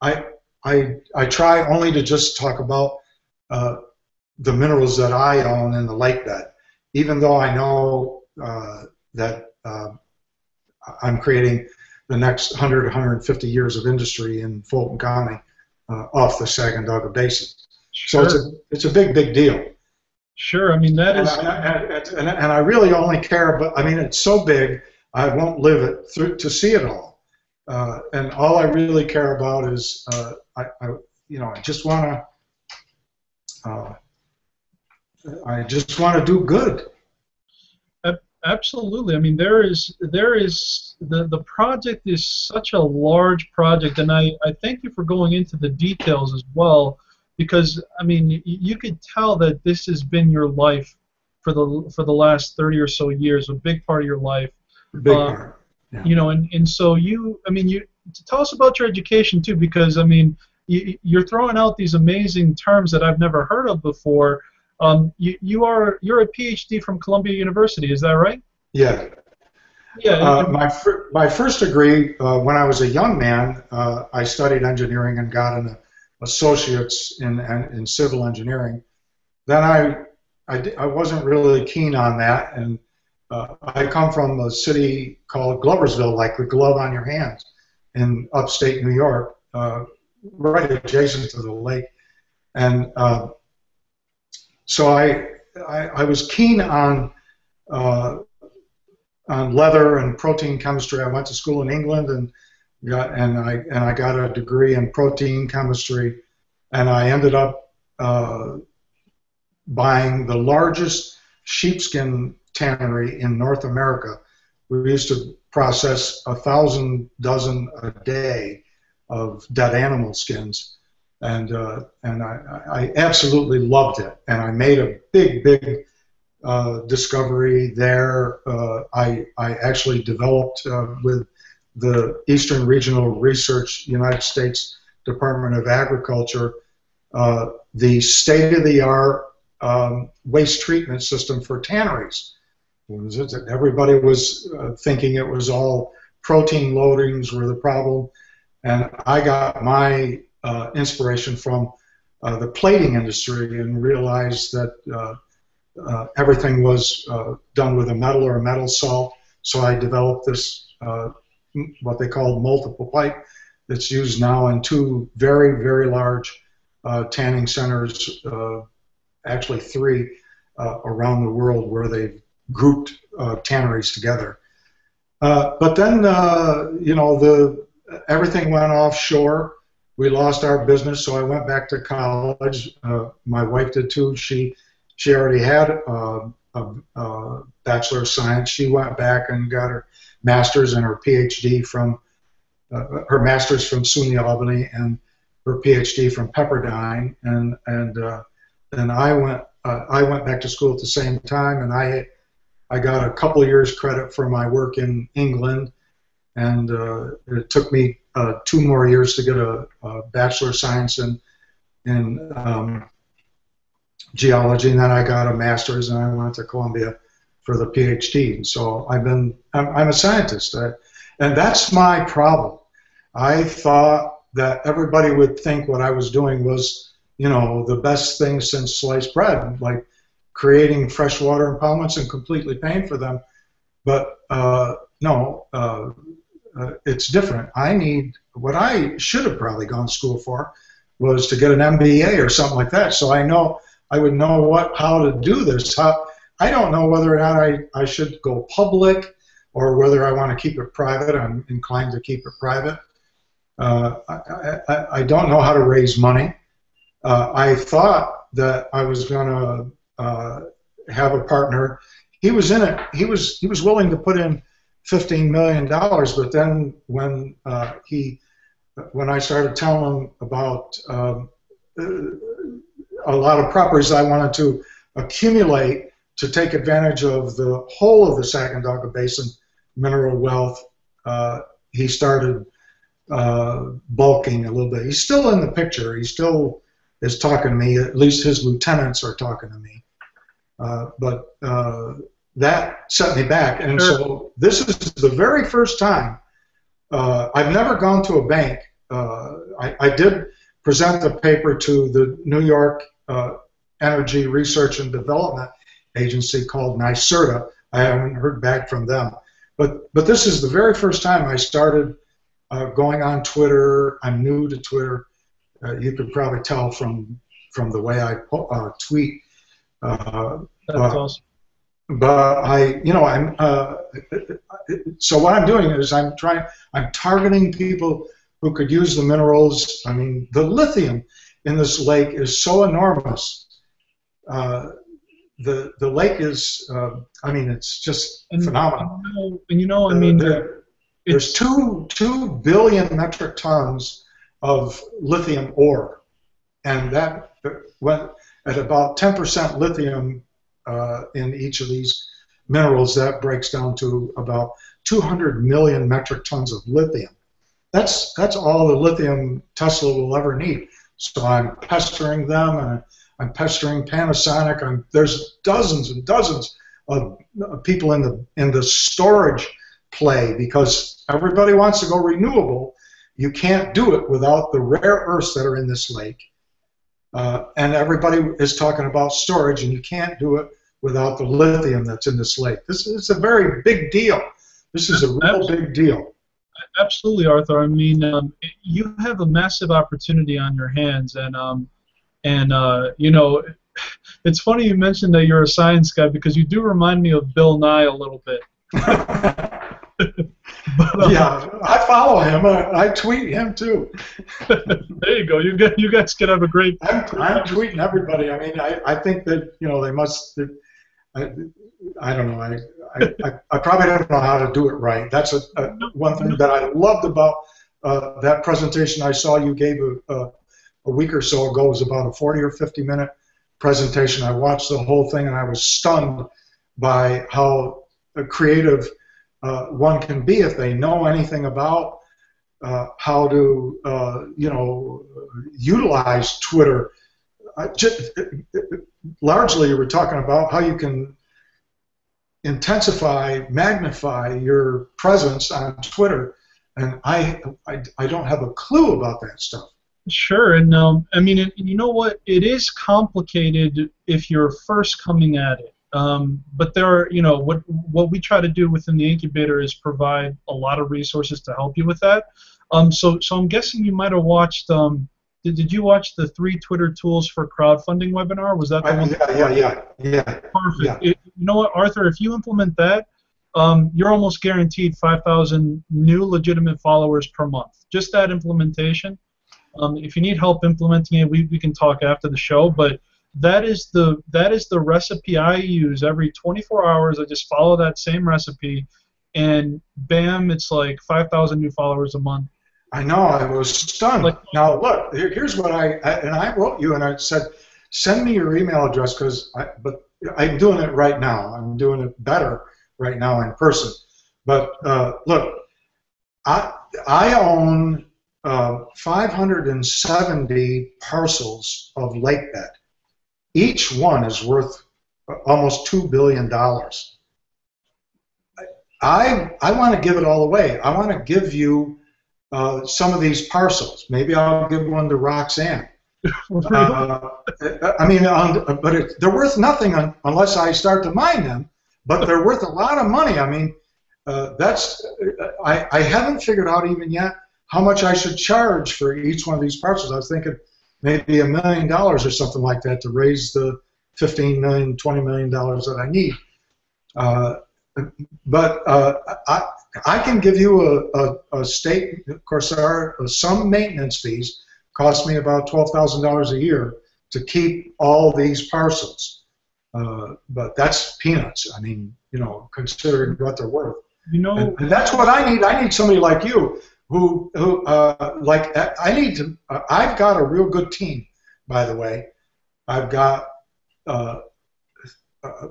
I I I try only to just talk about uh, the minerals that I own in the lake bed, even though I know uh, that uh, I'm creating the next 100, 150 years of industry in Fulton County uh, off the Sacandaga Basin. Sure. So it's a it's a big big deal. Sure. I mean that and, is. I, and, and I really only care, but I mean it's so big, I won't live it through to see it all. Uh, and all I really care about is, uh, I, I, you know, I just want to, uh, I just want to do good. Absolutely. I mean, there is there is the the project is such a large project, and I I thank you for going into the details as well, because I mean you could tell that this has been your life for the for the last 30 or so years, a big part of your life. Big Uh, part. Yeah. You know, and and so you, I mean, you tell us about your education too, because I mean, you, you're throwing out these amazing terms that I've never heard of before. Um, you, you are you're a PhD from Columbia University, is that right? Yeah. Yeah. Uh, my fir- my first degree uh, when I was a young man, uh, I studied engineering and got an associate's in in civil engineering. Then I I, I wasn't really keen on that, and uh, I come from a city called Gloversville, like the glove on your hands, in upstate New York, uh, right adjacent to the lake, and uh, so I, I I was keen on. Uh, on leather and protein chemistry. I went to school in England and got and I and I got a degree in protein chemistry, and I ended up uh, buying the largest sheepskin tannery in North America. We used to process a thousand dozen a day of dead animal skins, and uh, and I, I absolutely loved it. And I made a big big uh, discovery there. Uh, I, I actually developed uh, with the Eastern Regional Research United States Department of Agriculture uh, the state of the art um, waste treatment system for tanneries. Everybody was uh, thinking it was all protein loadings were the problem, and I got my uh, inspiration from the plating industry and realized that uh, everything was uh, done with a metal or a metal salt. So I developed this, uh, what they call multiple pipe, that's used now in two very, very large uh, tanning centers, uh, actually three uh, around the world where they've grouped tanneries together. but then, you know, the everything went offshore. We lost our business, so I went back to college. my wife did too. She she already had a, a, a, bachelor of science. She went back and got her master's and her PhD from uh, her master's from SUNY Albany and her PhD from Pepperdine. And and uh, then I went uh, I went back to school at the same time, and I I got a couple years credit for my work in England, and uh, it took me uh, two more years to get a, a bachelor of science in in um, geology, and then I got a master's, and I went to Columbia for the PhD. And so I've been, I'm, I'm a scientist, I, and that's my problem. I thought that everybody would think what I was doing was, you know, the best thing since sliced bread, like creating freshwater impoundments and completely paying for them. But uh, no, uh, uh, it's different. I need what I should have probably gone to school for was to get an MBA or something like that. So I know I would know what how to do this. How, I don't know whether or not I, I should go public or whether I want to keep it private. I'm inclined to keep it private. Uh, I, I, I, don't know how to raise money. Uh, I thought that I was going to uh, have a partner. He was in it. He was he was willing to put in fifteen million dollars, but then when uh, he when I started telling him about um, a lot of properties I wanted to accumulate to take advantage of the whole of the Sacandaga Basin mineral wealth. Uh, he started uh, bulking a little bit. He's still in the picture. He still is talking to me. At least his lieutenants are talking to me. Uh, but uh, that set me back. And Sure. so this is the very first time uh, I've never gone to a bank. Uh, I, I did present the paper to the New York uh, Energy Research and Development Agency called NYSERDA. I haven't heard back from them. But, but this is the very first time I started uh, going on Twitter. I'm new to Twitter. Uh, you could probably tell from, from the way I po- uh, tweet. Uh, That's awesome. but I, you know, I'm. Uh, so what I'm doing is I'm trying. I'm targeting people who could use the minerals. I mean, the lithium in this lake is so enormous. Uh, the the lake is. Uh, I mean, it's just And, phenomenal. and you know, and you know, I mean, Uh, there- there's two two billion metric tons of lithium ore, and that went at about 10% lithium uh, in each of these minerals. That breaks down to about 200 million metric tons of lithium. That's that's all the lithium Tesla will ever need. So I'm pestering them, and I'm pestering Panasonic. I'm, there's dozens and dozens of people in the in the storage play because everybody wants to go renewable. You can't do it without the rare earths that are in this lake. Uh, and everybody is talking about storage, and you can't do it without the lithium that's in this lake. This is a very big deal. This is a real big deal. absolutely, Arthur. I mean, um, you have a massive opportunity on your hands, and um, and uh, you know, it's funny you mentioned that you're a science guy because you do remind me of Bill Nye a little bit. But, um, yeah, I follow him. I, I tweet him too. there you go. You get you guys can have a great. I'm, I'm tweeting everybody. I mean, I, I think that you know they must. I, I don't know. I, I, I, probably don't know how to do it right. That's a, a one thing that I loved about uh, that presentation I saw you gave a, a, week or so ago. It was about a 40 or 50 minute presentation. I watched the whole thing and I was stunned by how creative uh, one can be if they know anything about uh, how to, uh, you know, utilize Twitter. Just, largely, we're talking about how you can intensify, magnify your presence on Twitter, and I, I, I don't have a clue about that stuff. Sure, and um, I mean, and you know what? It is complicated if you're first coming at it. Um, but there are, you know, what what we try to do within the incubator is provide a lot of resources to help you with that. Um, so, so I'm guessing you might have watched. Um, did, did you watch the three Twitter tools for crowdfunding webinar? Was that the I, one? yeah, yeah, yeah, yeah. Perfect. Yeah. It- you know what, Arthur? If you implement that, um, you're almost guaranteed 5,000 new legitimate followers per month. Just that implementation. Um, if you need help implementing it, we, we can talk after the show. But that is the that is the recipe I use every 24 hours. I just follow that same recipe, and bam, it's like 5,000 new followers a month. I know. I was stunned. Like- now, look. Here, here's what I, I and I wrote you and I said, send me your email address because I, but I'm doing it right now. I'm doing it better right now in person. But uh, look, I I own uh, 570 parcels of lake bed. Each one is worth almost two billion dollars. I I want to give it all away. I want to give you uh, some of these parcels. Maybe I'll give one to Roxanne. Uh, I mean, on, but it, they're worth nothing un, unless I start to mine them. But they're worth a lot of money. I mean, uh, that's I, I haven't figured out even yet how much I should charge for each one of these parcels. I was thinking maybe a million dollars or something like that to raise the 15 million, 20 million dollars that I need. Uh, but uh, I, I can give you a, a, a state, of course, there are some maintenance fees, cost me about $12,000 a year to keep all these parcels. Uh, but that's peanuts. I mean, you know, considering what they're worth. You know, And, and that's what I need. I need somebody like you who, who uh, like, I need to, uh, I've got a real good team, by the way. I've got uh, uh,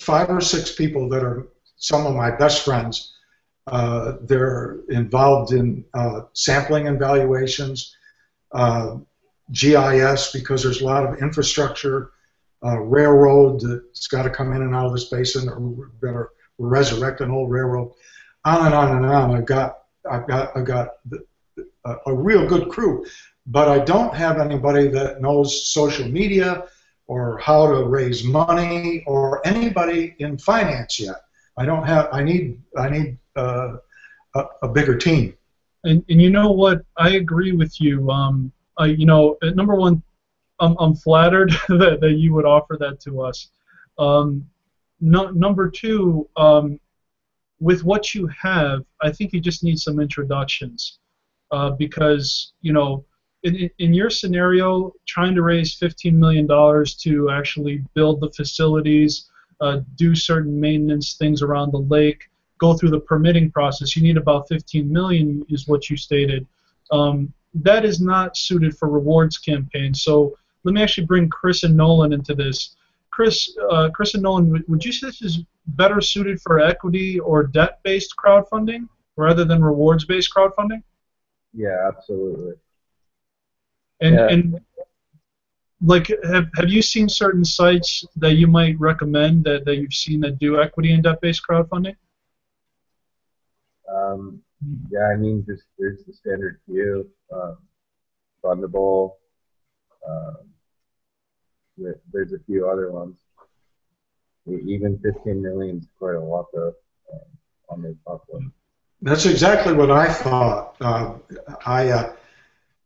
five or six people that are some of my best friends. Uh, they're involved in uh, sampling and valuations, GIS because there's a lot of infrastructure, railroad that's got to come in and out of this basin, or going resurrect an old railroad, on and on and on. I've got I've got I've got a, a real good crew, but I don't have anybody that knows social media or how to raise money or anybody in finance yet. I don't have. I need. I need uh, a, a bigger team. And, and you know what? I agree with you. Um, uh, you know, uh, number one, I'm, I'm flattered that, that you would offer that to us. Um, no, number two, um, with what you have, I think you just need some introductions uh, because you know. In, in your scenario, trying to raise $15 million to actually build the facilities, uh, do certain maintenance things around the lake, go through the permitting process, you need about 15 million, is what you stated. Um, that is not suited for rewards campaigns. So let me actually bring Chris and Nolan into this. Chris, uh, Chris and Nolan, would you say this is better suited for equity or debt-based crowdfunding rather than rewards-based crowdfunding? Yeah, absolutely. And Yeah. and like have have you seen certain sites that you might recommend that, that you've seen that do equity and debt-based crowdfunding? Um, yeah, I mean, just there's the standard few, um, Fundable. Um, there's a few other ones. Even 15 million is quite a lot though, um, on the one. That's exactly what I thought. Uh, I uh,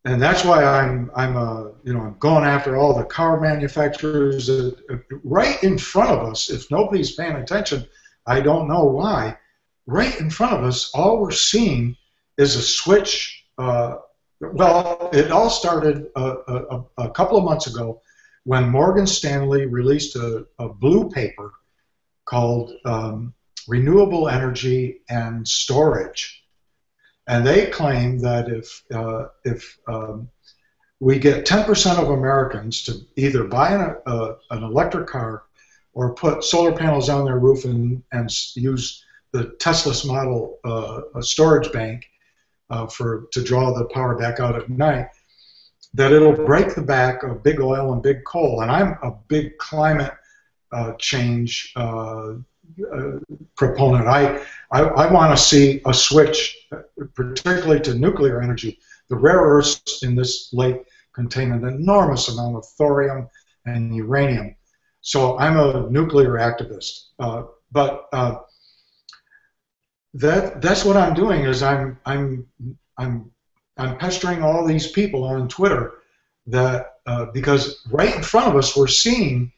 and that's why I'm I'm uh, you know I'm going after all the car manufacturers uh, uh, right in front of us. If nobody's paying attention, I don't know why. Right in front of us, all we're seeing is a switch. Uh, well, it all started a, a, a couple of months ago when Morgan Stanley released a, a blue paper called um, renewable energy and storage. And they claim that if, uh, if um, we get 10% of Americans to either buy an, uh, an electric car or put solar panels on their roof and, and use the Tesla's model uh, a storage bank uh, for to draw the power back out at night, that it'll break the back of big oil and big coal. And I'm a big climate uh, change uh, uh, proponent. I, I, I want to see a switch, particularly to nuclear energy. The rare earths in this lake contain an enormous amount of thorium and uranium. So I'm a nuclear activist. Uh, but uh, that that's what I'm doing is I'm I'm I'm I'm pestering all these people on Twitter that uh, because right in front of us we're seeing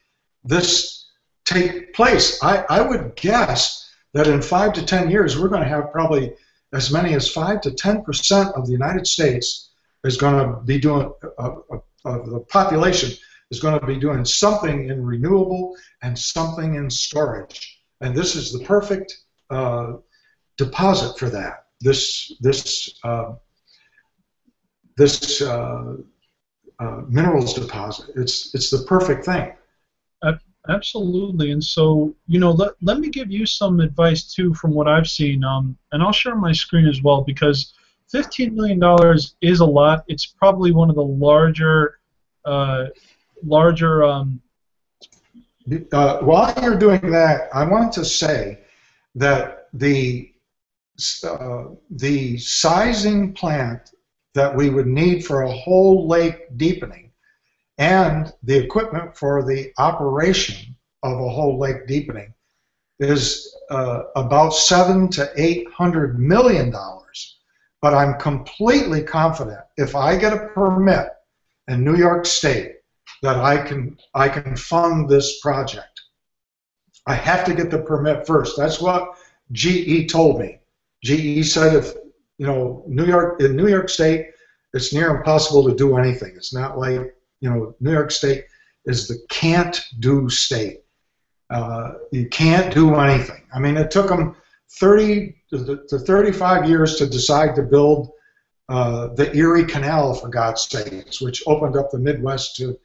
this take place. I, I would guess that in five to ten years we're going to have probably as many as five to ten percent of the United States is going to be doing uh, uh, of the population is going to be doing something in renewable and something in storage, and this is the perfect uh, deposit for that. This this uh, this uh, uh, minerals deposit. It's it's the perfect thing. Absolutely. And so, you know, let, let me give you some advice too from what I've seen. Um, and I'll share my screen as well because $15 million is a lot. It's probably one of the larger, uh, larger. Um, Uh, while you're doing that, I want to say that the uh, the sizing plant that we would need for a whole lake deepening and the equipment for the operation of a whole lake deepening is uh, about seven to eight hundred million dollars. But I'm completely confident if I get a permit in New York State that I can I can fund this project. I have to get the permit first. That's what GE told me. GE said if you know New York in New York State, it's near impossible to do anything. It's not like you know New York State is the can't do state. Uh, you can't do anything. I mean, it took them 30 to to 35 years to decide to build uh, the Erie Canal, for God's sakes, which opened up the Midwest to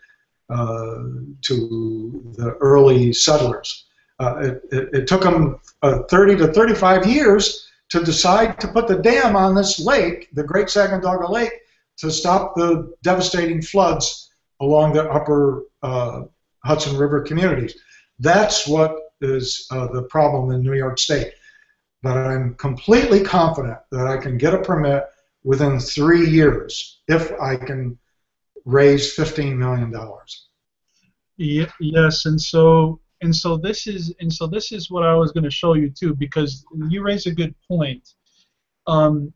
uh, to the early settlers. Uh, it, it, it took them uh, 30 to 35 years to decide to put the dam on this lake, the Great Sacandaga Lake, to stop the devastating floods along the upper uh, Hudson River communities. That's what is uh, the problem in New York State. But I'm completely confident that I can get a permit within three years if I can raise $15 million. Ye- yes, and so and so this is and so this is what I was going to show you too because you raise a good point. Um,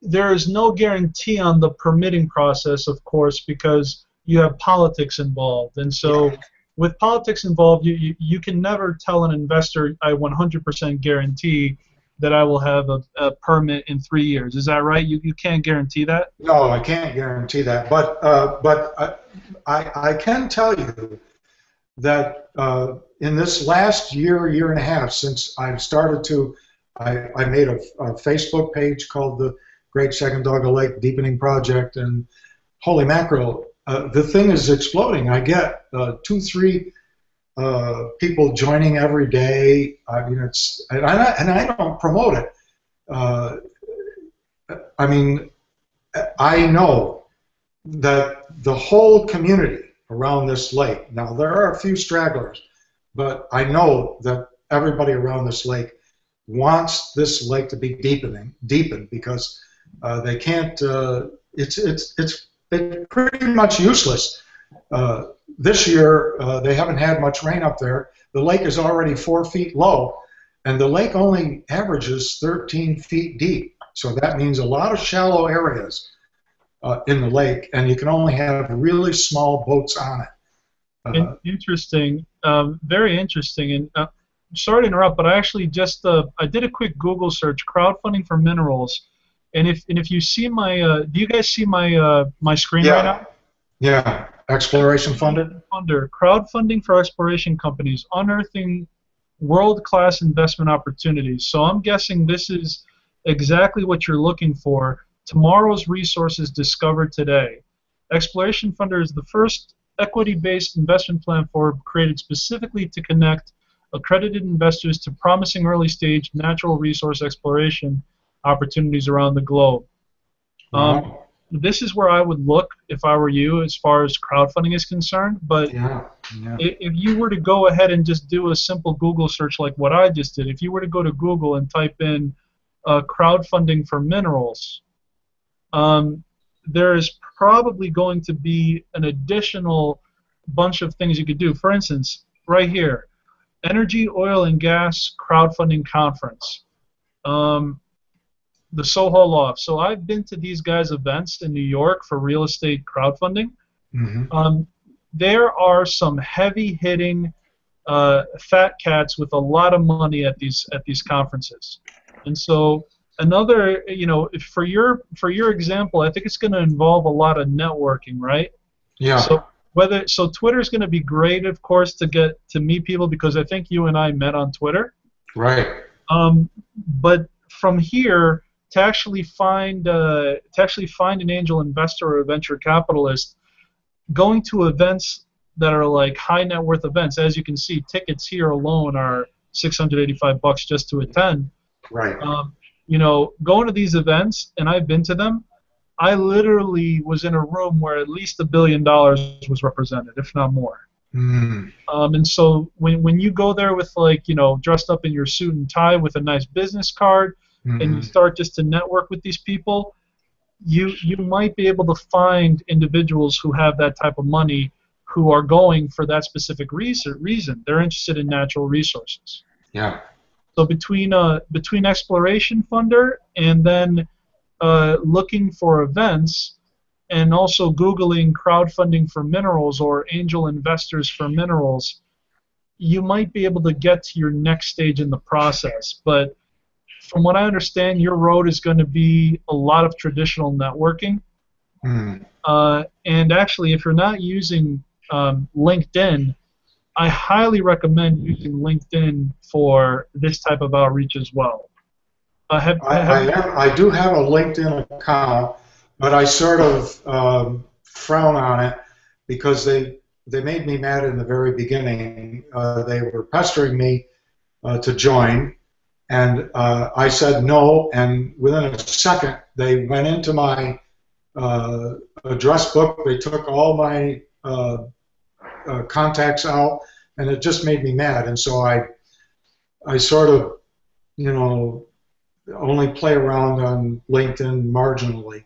there is no guarantee on the permitting process, of course, because you have politics involved, and so. With politics involved, you, you, you can never tell an investor, I 100% guarantee that I will have a, a permit in three years. Is that right? You, you can't guarantee that? No, I can't guarantee that. But uh, but uh, I I can tell you that uh, in this last year year and a half since I've started to I, I made a, a Facebook page called the Great Sacandaga Lake Deepening Project and holy mackerel, uh, the thing is exploding. I get uh, two three uh, people joining every day. I mean, it's and I, and I don't promote it. Uh, I mean, I know that the whole community around this lake. Now there are a few stragglers, but I know that everybody around this lake wants this lake to be deepening, deepened because uh, they can't. Uh, it's it's it's pretty much useless. Uh, this year, uh, they haven't had much rain up there. The lake is already four feet low, and the lake only averages 13 feet deep. So that means a lot of shallow areas uh, in the lake, and you can only have really small boats on it. Uh, interesting, um, very interesting. And uh, sorry to interrupt, but I actually just uh, I did a quick Google search, crowdfunding for minerals, and if and if you see my, uh, do you guys see my uh, my screen Yeah. right now? Yeah, exploration funded. Funder, crowdfunding for exploration companies, unearthing world-class investment opportunities. So I'm guessing this is exactly what you're looking for. Tomorrow's resources discovered today. Exploration Funder is the first equity-based investment platform created specifically to connect accredited investors to promising early-stage natural resource exploration opportunities around the globe. Um, this is where I would look if I were you as far as crowdfunding is concerned. But yeah, yeah. if you were to go ahead and just do a simple Google search like what I just did, if you were to go to Google and type in uh, crowdfunding for minerals, um, there is probably going to be an additional bunch of things you could do. For instance, right here, Energy, Oil, and Gas Crowdfunding Conference. Um, the Soho Loft. So I've been to these guys' events in New York for real estate crowdfunding. hmm Um, there are some heavy hitting uh, fat cats with a lot of money at these at these conferences, and so another you know for your for your example, I think it's going to involve a lot of networking, right? Yeah. So whether so Twitter is going to be great, of course, to get to meet people because I think you and I met on Twitter. right. Um, but from here to actually find uh, to actually find an angel investor or a venture capitalist, going to events that are like high net worth events, as you can see, tickets here alone are 685 bucks just to attend. Right. Um, you know, going to these events, and I've been to them. I literally was in a room where at least a billion dollars was represented, if not more. Mm. Um, and so when, when you go there with like you know dressed up in your suit and tie with a nice business card and you Mhm. start just to network with these people, you you might be able to find individuals who have that type of money who are going for that specific reason. reason. They're interested in natural resources. Yeah. So between uh, between exploration funder and then uh, looking for events, and also googling crowdfunding for minerals or angel investors for minerals, you might be able to get to your next stage in the process. But from what I understand, your road is going to be a lot of traditional networking. Mm. Uh, and actually, if you're not using um, LinkedIn, I highly recommend using LinkedIn for this type of outreach as well. Uh, have, I, have- I, am, I do have a LinkedIn account, but I sort of um, frown on it because they they made me mad in the very beginning. Uh, they were pestering me uh, to join, and uh, I said no. And within a second, they went into my uh, address book. They took all my uh, contacts out, and it just made me mad. And so I I sort of you know only play around on LinkedIn marginally.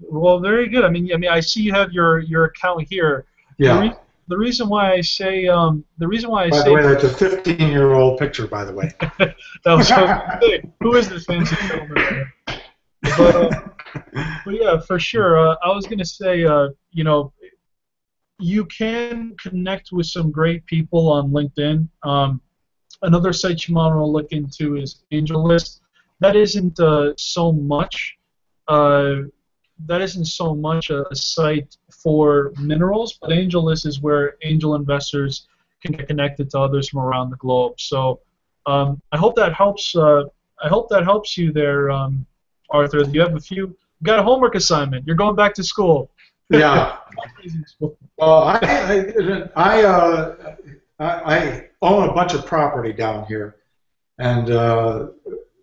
well, very good. I mean, I mean, I see you have your, your account here. The, Yeah. re- the reason why I say um, the reason why I By say the way, that's a 15-year-old picture. By the way. that was so, who is this fancy gentleman? but, uh, but yeah, for sure. Uh, I was gonna say, uh, you know, you can connect with some great people on LinkedIn. Um, another site you might want to look into is AngelList. That isn't uh, so much. Uh, that isn't so much a, a, site for minerals, but AngelList is where angel investors can get connected to others from around the globe. So um, I hope that helps. Uh, I hope that helps you there, um, Arthur. You have a few. got a homework assignment. You're going back to school. Yeah. well, I I uh, I, own a bunch of property down here, and uh,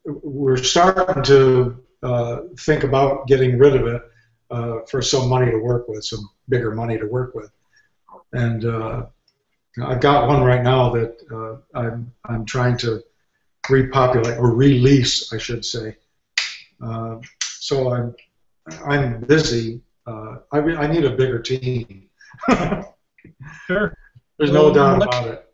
we're starting to uh, think about getting rid of it uh, for some money to work with, some bigger money to work with, and uh, I've got one right now that I'm I'm trying to repopulate or release, I should say. So I'm I'm busy. Uh, I I need a bigger team. sure. There's no doubt about it.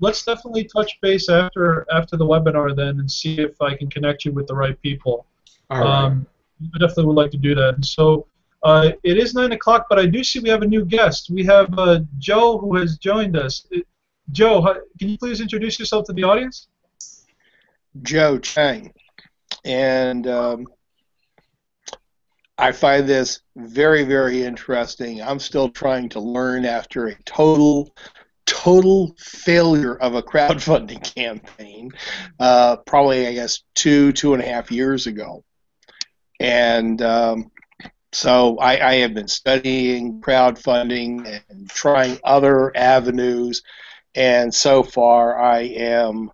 Let's definitely touch base after after the webinar then and see if I can connect you with the right people. All right. Um, I definitely would like to do that. So uh, it is 9 o'clock, but I do see we have a new guest. We have uh, Joe who has joined us. Uh, Joe, can you please introduce yourself to the audience? Joe Chiang. And um, I find this very, very interesting. I'm still trying to learn after a total, total failure of a crowdfunding campaign, uh, probably, I guess, two, two and a half years ago. And um, so I, I, have been studying crowdfunding and trying other avenues, and so far I am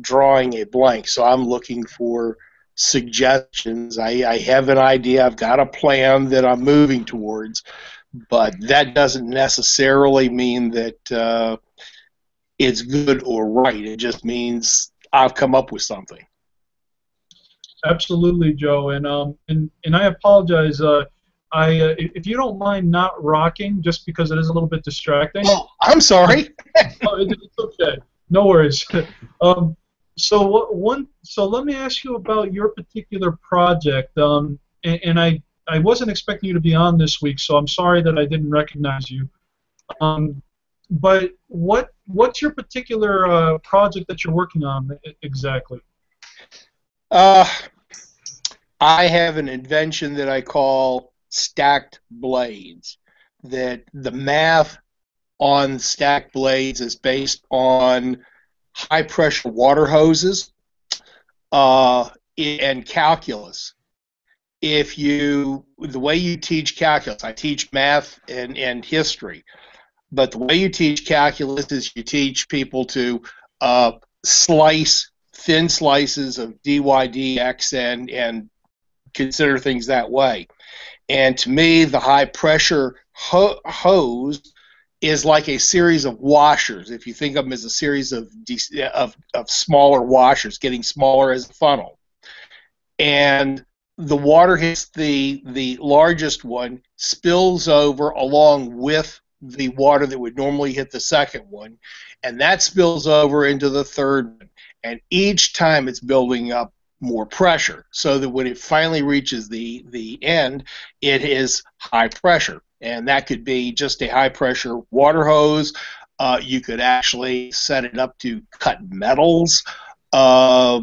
drawing a blank. So I'm looking for suggestions. I, I have an idea. I've got a plan that I'm moving towards, but that doesn't necessarily mean that uh, it's good or right. It just means I've come up with something. Absolutely, Joe, and um, and and I apologize. Uh, I, uh, if you don't mind not rocking, just because it is a little bit distracting. Oh, I'm sorry. oh, it, it's okay. No worries. um, so one, so let me ask you about your particular project. Um, and, and, I, I wasn't expecting you to be on this week, so I'm sorry that I didn't recognize you. Um, but what, what's your particular uh, project that you're working on exactly? Uh, I have an invention that I call stacked blades. That the math on stacked blades is based on high pressure water hoses uh, and calculus. If you, the way you teach calculus, I teach math and, and history, but the way you teach calculus is you teach people to uh, slice thin slices of dy dx and, and consider things that way. And to me, the high pressure ho- hose is like a series of washers. If you think of them as a series of, de- of, of smaller washers, getting smaller as a funnel. And the water hits the, the largest one, spills over along with the water that would normally hit the second one, and that spills over into the third one. And each time it's building up more pressure so that when it finally reaches the the end it is high pressure and that could be just a high pressure water hose. Uh, you could actually set it up to cut metals. Uh,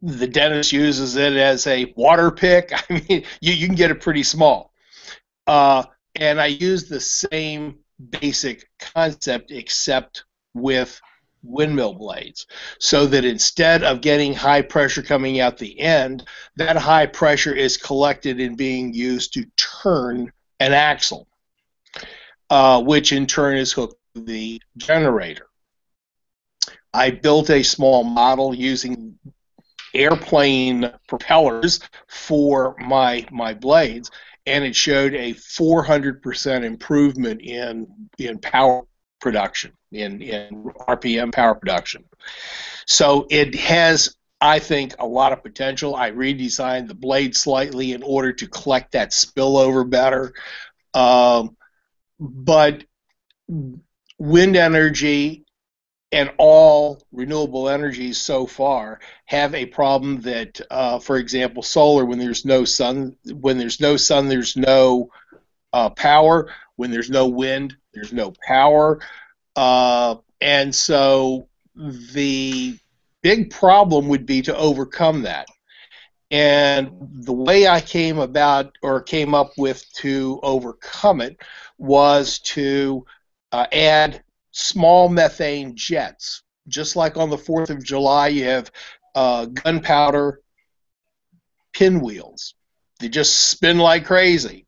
the dentist uses it as a water pick. I mean you, you can get it pretty small. Uh, and i use the same basic concept except with windmill blades so that instead of getting high pressure coming out the end, that high pressure is collected and being used to turn an axle, uh, which in turn is hooked to the generator. I built a small model using airplane propellers for my my blades and it showed a 400% improvement in in power production, in, in RPM power production. So it has, I think, a lot of potential. I redesigned the blade slightly in order to collect that spillover better. Um, but wind energy and all renewable energies so far have a problem that, uh, for example, solar. When there's no sun, when there's no sun, there's no uh, power. When there's no wind, there's no power. Uh, and so the big problem would be to overcome that. And the way I came about or came up with to overcome it was to uh, add small methane jets. Just like on the 4th of July, you have uh, gunpowder pinwheels. They just spin like crazy.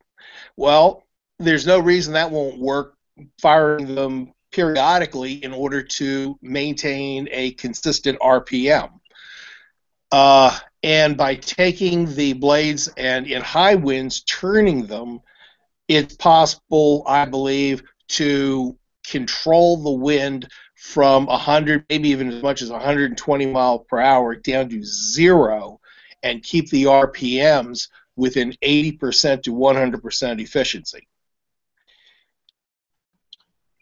Well, there's no reason that won't work firing them periodically in order to maintain a consistent RPM. Uh, and by taking the blades and in high winds turning them, it's possible, I believe, to control the wind from 100, maybe even as much as 120 miles per hour down to zero and keep the RPMs within 80% to 100% efficiency.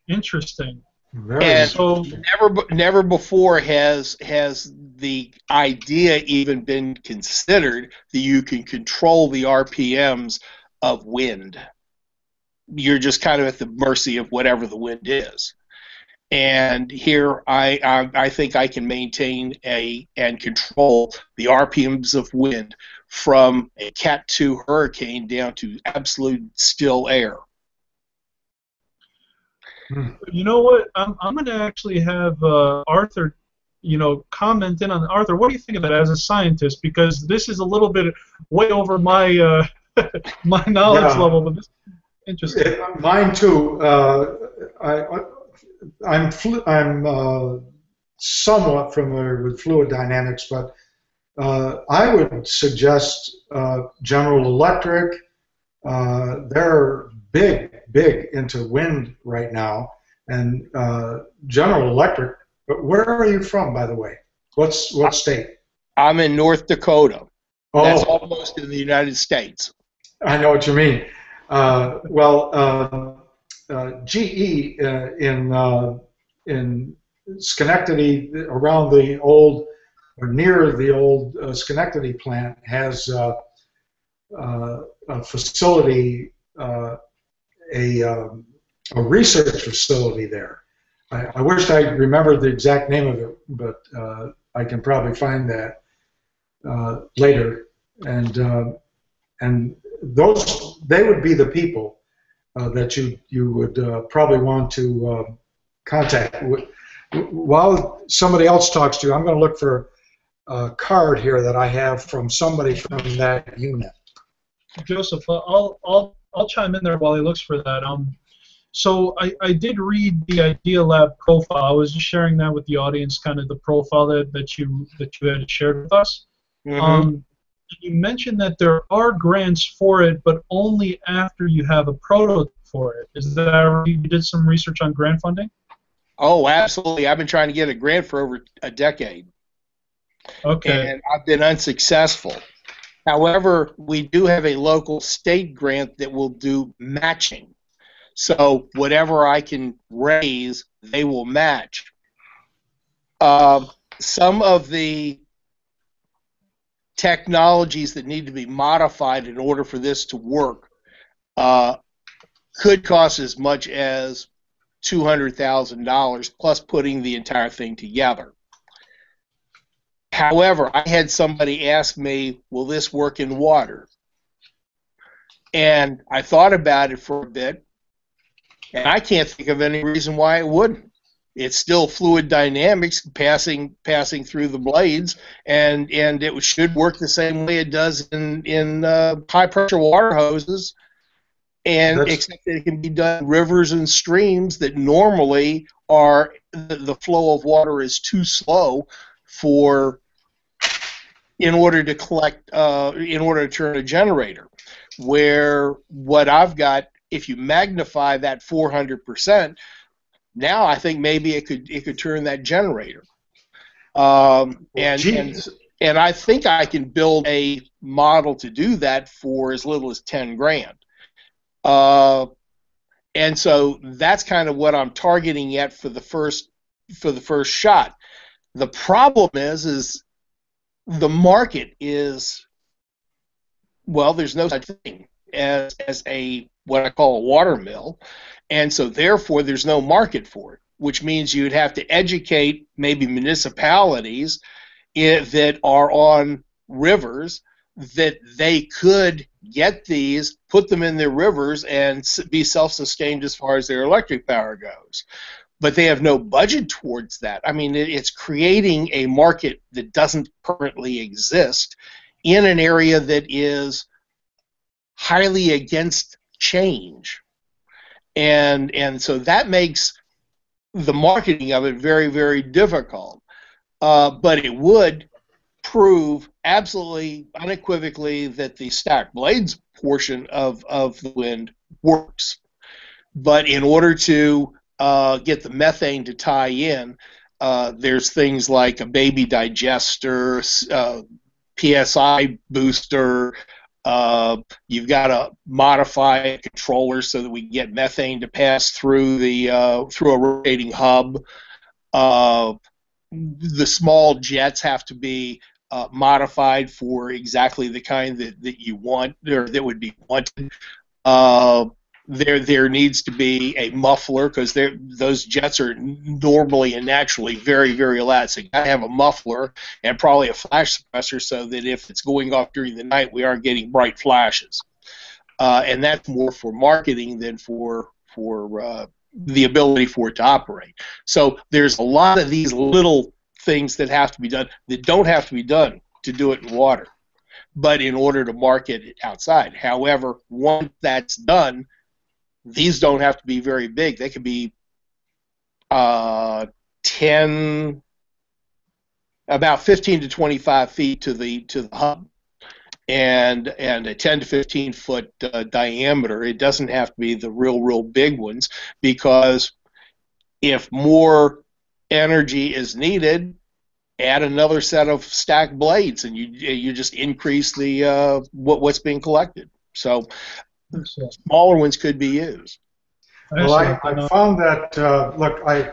Interesting. Very And So, never, never before has has the idea even been considered that you can control the RPMs of wind. You're just kind of at the mercy of whatever the wind is. And here, I, I I think I can maintain a and control the RPMs of wind from a Cat 2 hurricane down to absolute still air. You know what? I'm, I'm going to actually have uh, Arthur, you know, comment in on Arthur. What do you think of that as a scientist? Because this is a little bit way over my uh, my knowledge Yeah. level, but this is interesting. It- mine too. Uh, I, I'm flu- I'm uh, somewhat familiar with fluid dynamics, but uh, I would suggest uh, General Electric. Uh, they're big, big into wind right now, and uh, General Electric. But where are you from, by the way? What's what state? I'm in North Dakota. Oh. That's almost in the United States. I know what you mean. Uh, well, uh, uh, GE uh, in uh, in Schenectady, around the old or near the old uh, Schenectady plant, has uh, uh, a facility, uh, a um, a research facility there. I, I wish I remembered the exact name of it, but uh, I can probably find that uh, later. And uh, and those they would be the people uh, that you you would uh, probably want to uh, contact. While somebody else talks to you, I'm going to look for a card here that I have from somebody from that unit. Joseph, I'll I'll chime in there while he looks for that. Um, so I, I did read the Idea Lab profile. I was just sharing that with the audience, kind of the profile that, that you that you had shared with us. Mm-hmm. Um, you mentioned that there are grants for it, but only after you have a prototype for it. Is that you did some research on grant funding? Oh, absolutely. I've been trying to get a grant for over a decade, Okay. and I've been unsuccessful. However, we do have a local state grant that will do matching. So whatever I can raise, they will match. Um, some of the technologies that need to be modified in order for this to work uh, could cost as much as $200,000 plus putting the entire thing together. However, I had somebody ask me, will this work in water? And I thought about it for a bit, and I can't think of any reason why it wouldn't. It's still fluid dynamics passing passing through the blades, and and it should work the same way it does in in uh, high pressure water hoses, and That's- except that it can be done in rivers and streams that normally are the, the flow of water is too slow for in order to collect uh, in order to turn a generator where what I've got if you magnify that 400% now I think maybe it could it could turn that generator. Um, and, and and I think I can build a model to do that for as little as 10 grand. Uh, and so that's kind of what I'm targeting at for the first for the first shot. The problem is is the market is well, there's no such thing as as a what I call a water mill, and so therefore there's no market for it, which means you'd have to educate maybe municipalities if, that are on rivers that they could get these, put them in their rivers, and be self-sustained as far as their electric power goes. But they have no budget towards that. I mean, it's creating a market that doesn't currently exist in an area that is highly against change. And and so that makes the marketing of it very, very difficult. Uh, but it would prove absolutely unequivocally that the stacked blades portion of, of the wind works. But in order to uh, get the methane to tie in, uh, there's things like a baby digester, uh, PSI booster. Uh, you've got to modify a controller so that we get methane to pass through the uh, through a rotating hub. Uh, the small jets have to be uh, modified for exactly the kind that, that you want or that would be wanted. There there needs to be a muffler because there those jets are normally and naturally very very loud. So you got to have a muffler and probably a flash suppressor so that if it's going off during the night, we aren't getting bright flashes. Uh, and that's more for marketing than for for uh, the ability for it to operate. So there's a lot of these little things that have to be done that don't have to be done to do it in water, but in order to market it outside. However, once that's done, these don't have to be very big. They could be uh, 10, about 15 to 25 feet to the to the hub, and and a 10 to 15 foot uh, diameter. It doesn't have to be the real real big ones because if more energy is needed, add another set of stacked blades, and you you just increase the uh, what what's being collected. So smaller ones could be used. Well, I, I found that, uh, look, I,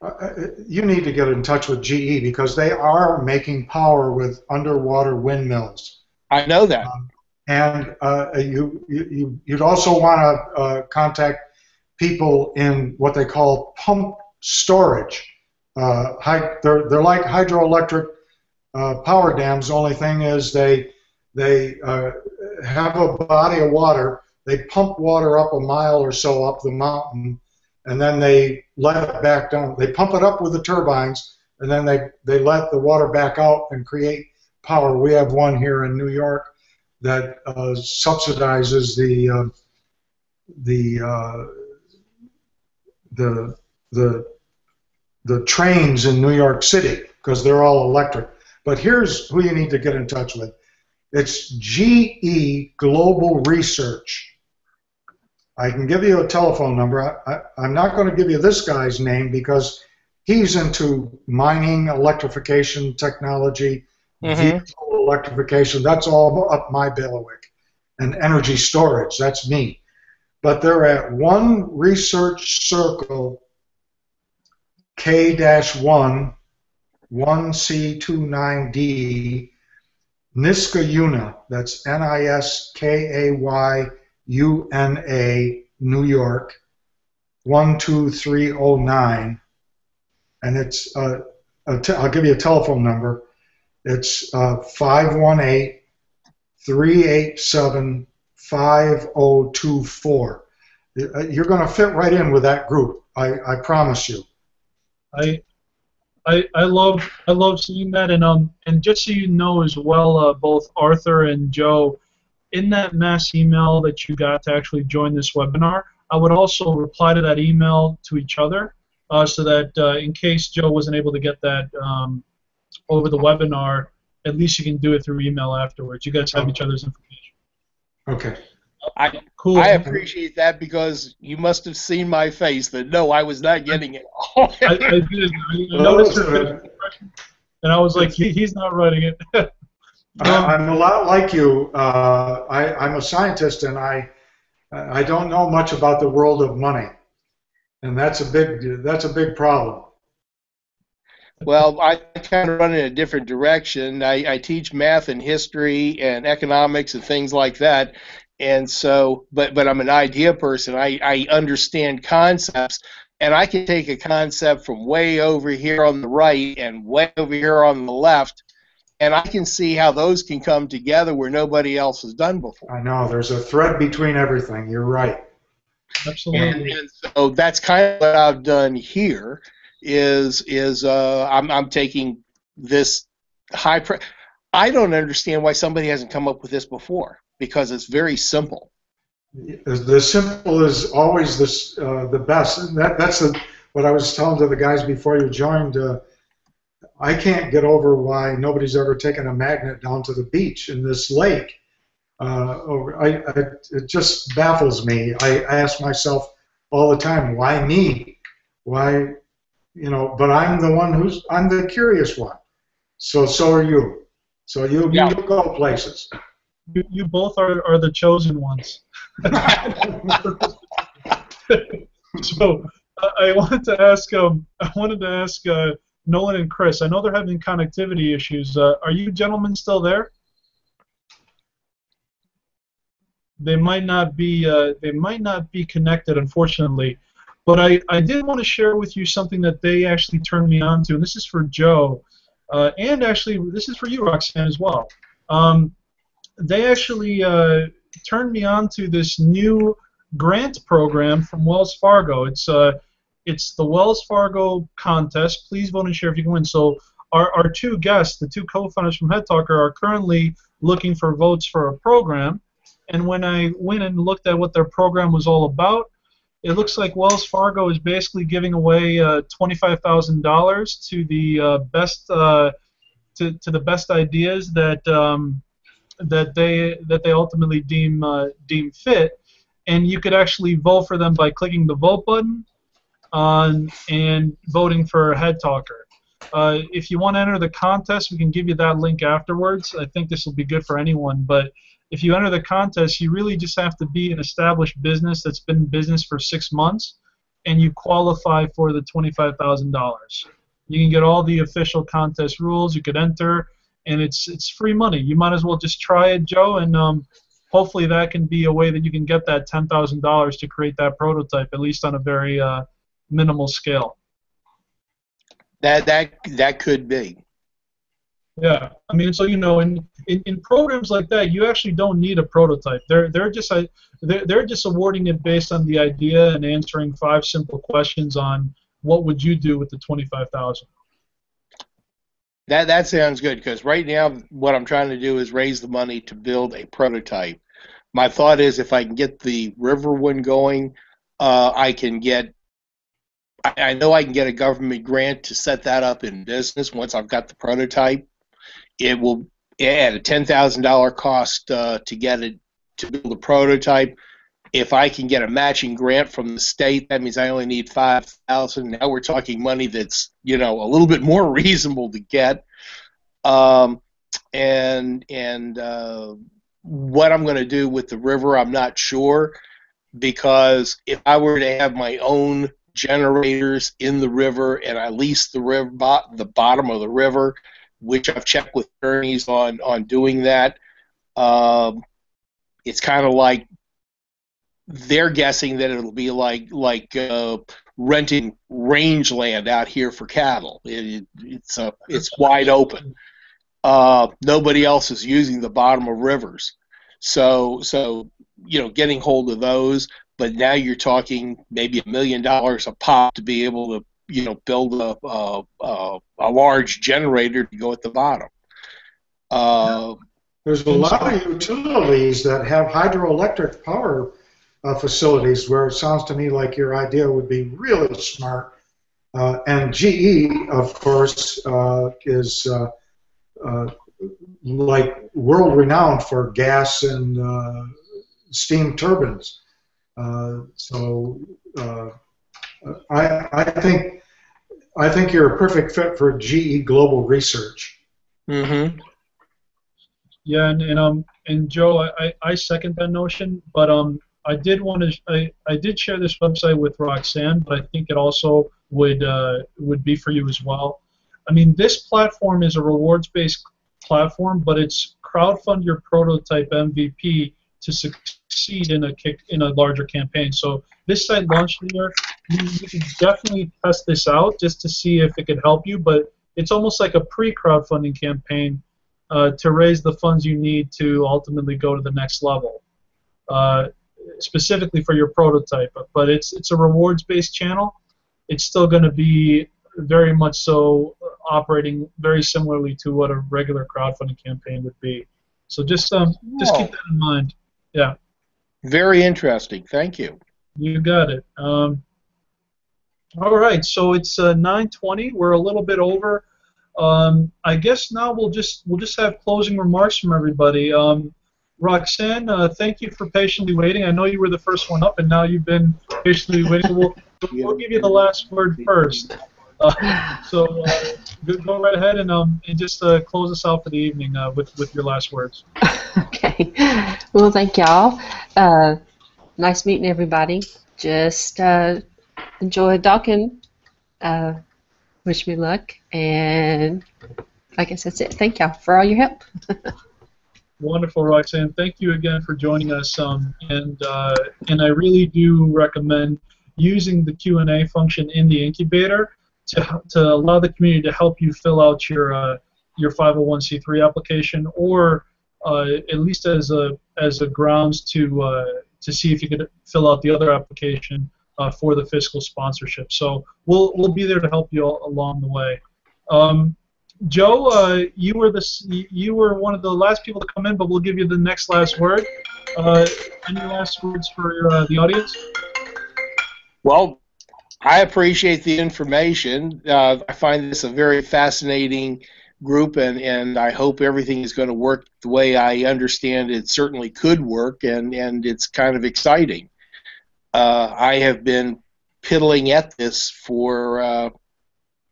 uh, you need to get in touch with GE because they are making power with underwater windmills. I know that. Um, and uh, you, you, you'd also want to uh, contact people in what they call pump storage. Uh, they're, they're like hydroelectric uh, power dams. The only thing is they, they have a body of water they pump water up a mile or so up the mountain, and then they let it back down. They pump it up with the turbines, and then they, they let the water back out and create power. We have one here in New York that uh, subsidizes the uh, the uh, the the the trains in New York City because they're all electric. But here's who you need to get in touch with. It's GE Global Research. I can give you a telephone number. I, am not going to give you this guy's name because he's into mining, electrification technology, mm-hmm. vehicle electrification. That's all up my bailiwick. And energy storage. That's me. But they're at one research circle K-1 1C29D Niskayuna. That's N-I-S-K-A-Y UNA, New York, 12309. And it's, uh, I'll give you a telephone number. It's uh, 518 387 5024. Uh, you're going to fit right in with that group. I, I promise you. I, I, I love I love seeing that and um and just so you know as well uh, both Arthur and Joe in that mass email that you got to actually join this webinar, I would also reply to that email to each other uh, so that uh, in case Joe wasn't able to get that um, over the webinar, at least you can do it through email afterwards. You guys have each other's information. Okay. I, cool. I appreciate that because you must have seen my face that no, I was not getting it. I, I did. I noticed your and I was like, he, he's not writing it. I'm a lot like you. Uh, I, I'm a scientist, and I I don't know much about the world of money, and that's a big that's a big problem. Well, I kind of run in a different direction. I, I teach math and history and economics and things like that. And so, but but I'm an idea person. I, I understand concepts, and I can take a concept from way over here on the right and way over here on the left, and I can see how those can come together where nobody else has done before. I know there's a thread between everything. You're right. Absolutely. And, and so that's kind of what I've done here. Is is uh, I'm I'm taking this high. Pre- I don't understand why somebody hasn't come up with this before because it's very simple. The simple is always this, uh, the best. And that, that's the, what I was telling to the guys before you joined. Uh, I can't get over why nobody's ever taken a magnet down to the beach in this lake. Uh, over, I, I, it just baffles me. I, I ask myself all the time, why me? Why, you know? But I'm the one who's I'm the curious one. So so are you. So you Yeah. you go places. You, you both are, are the chosen ones. so uh, I wanted to ask um, I wanted to ask uh, Nolan and Chris. I know they're having connectivity issues. Uh, are you gentlemen still there? They might not be. Uh, they might not be connected, unfortunately. But I, I did want to share with you something that they actually turned me on to, and this is for Joe, uh, and actually this is for you, Roxanne, as well. Um, they actually uh, turned me on to this new grant program from Wells Fargo. It's uh, it's the Wells Fargo contest. Please vote and share if you can win. So our, our two guests, the two co-founders from Head Talker, are currently looking for votes for a program. And when I went and looked at what their program was all about, it looks like Wells Fargo is basically giving away uh, $25,000 to the uh, best uh, to, to the best ideas that um, that they that they ultimately deem uh, deem fit, and you could actually vote for them by clicking the vote button on and voting for Head Talker. Uh, if you want to enter the contest, we can give you that link afterwards. I think this will be good for anyone, but if you enter the contest, you really just have to be an established business that's been in business for six months, and you qualify for the twenty-five thousand dollars. You can get all the official contest rules. You could enter, and it's it's free money. You might as well just try it, Joe, and um, hopefully that can be a way that you can get that ten thousand dollars to create that prototype, at least on a very uh, minimal scale. That that that could be. Yeah, I mean, so you know, in, in, in programs like that, you actually don't need a prototype. They're they're just uh, they're, they're just awarding it based on the idea and answering five simple questions on what would you do with the twenty five thousand. That that sounds good because right now what I'm trying to do is raise the money to build a prototype. My thought is if I can get the river one going, uh, I can get. I, I know I can get a government grant to set that up in business once I've got the prototype. It will at a ten thousand dollar cost uh, to get it to build a prototype. If I can get a matching grant from the state, that means I only need five thousand. Now we're talking money that's you know a little bit more reasonable to get. Um, and and uh, what I'm going to do with the river, I'm not sure, because if I were to have my own generators in the river and I lease the river, bo- the bottom of the river, which I've checked with attorneys on on doing that, um, it's kind of like they're guessing that it'll be like like uh, renting rangeland out here for cattle. It, it, it's uh, it's wide open. Uh, nobody else is using the bottom of rivers, so so you know getting hold of those. But now you're talking maybe a million dollars a pop to be able to you know build a a, a, a large generator to go at the bottom. Uh, There's a lot of utilities that have hydroelectric power uh, facilities where it sounds to me like your idea would be really smart. Uh, and GE, of course, uh, is uh, uh, like world renowned for gas and steam turbines. Uh, so uh, I, I think I think you're a perfect fit for GE Global Research. mm-hmm. Yeah, and, and um and Joe, I, I- I second that notion, but um I did want to I, I did share this website with Roxanne, but I think it also would uh, would be for you as well. I mean, this platform is a rewards-based platform, but it's crowdfund your prototype MVP to succeed in a kick in a larger campaign. So this site launched here. You, you can definitely test this out just to see if it could help you, but it's almost like a pre-crowdfunding campaign uh, to raise the funds you need to ultimately go to the next level, uh, specifically for your prototype. But it's it's a rewards-based channel. It's still going to be very much so operating very similarly to what a regular crowdfunding campaign would be. So just um, just keep that in mind. Yeah. Very interesting. Thank you. You got it. Um, all right, so it's uh, 9:20. We're a little bit over. Um, I guess now we'll just we'll just have closing remarks from everybody. Um, Roxanne, uh, thank you for patiently waiting. I know you were the first one up, and now you've been patiently waiting. We'll, we'll give you the last word first. Uh, so uh, go right ahead and um and just uh, close us out for the evening uh, with with your last words. okay. Well, thank y'all. Uh, nice meeting everybody. Just uh, enjoy talking. Uh, wish me luck, and I guess that's it. Thank y'all for all your help. Wonderful, Roxanne. Thank you again for joining us. Um, and uh, and I really do recommend using the Q and A function in the incubator to, to allow the community to help you fill out your uh, your 501c3 application, or uh, at least as a as a grounds to uh, to see if you could fill out the other application uh, for the fiscal sponsorship. So we'll we'll be there to help you along the way. Um, Joe, uh, you were the you were one of the last people to come in, but we'll give you the next last word. Uh, any last words for the audience? Well, I appreciate the information. Uh, I find this a very fascinating group, and, and I hope everything is going to work the way I understand it certainly could work, and, and it's kind of exciting. Uh, I have been piddling at this for uh,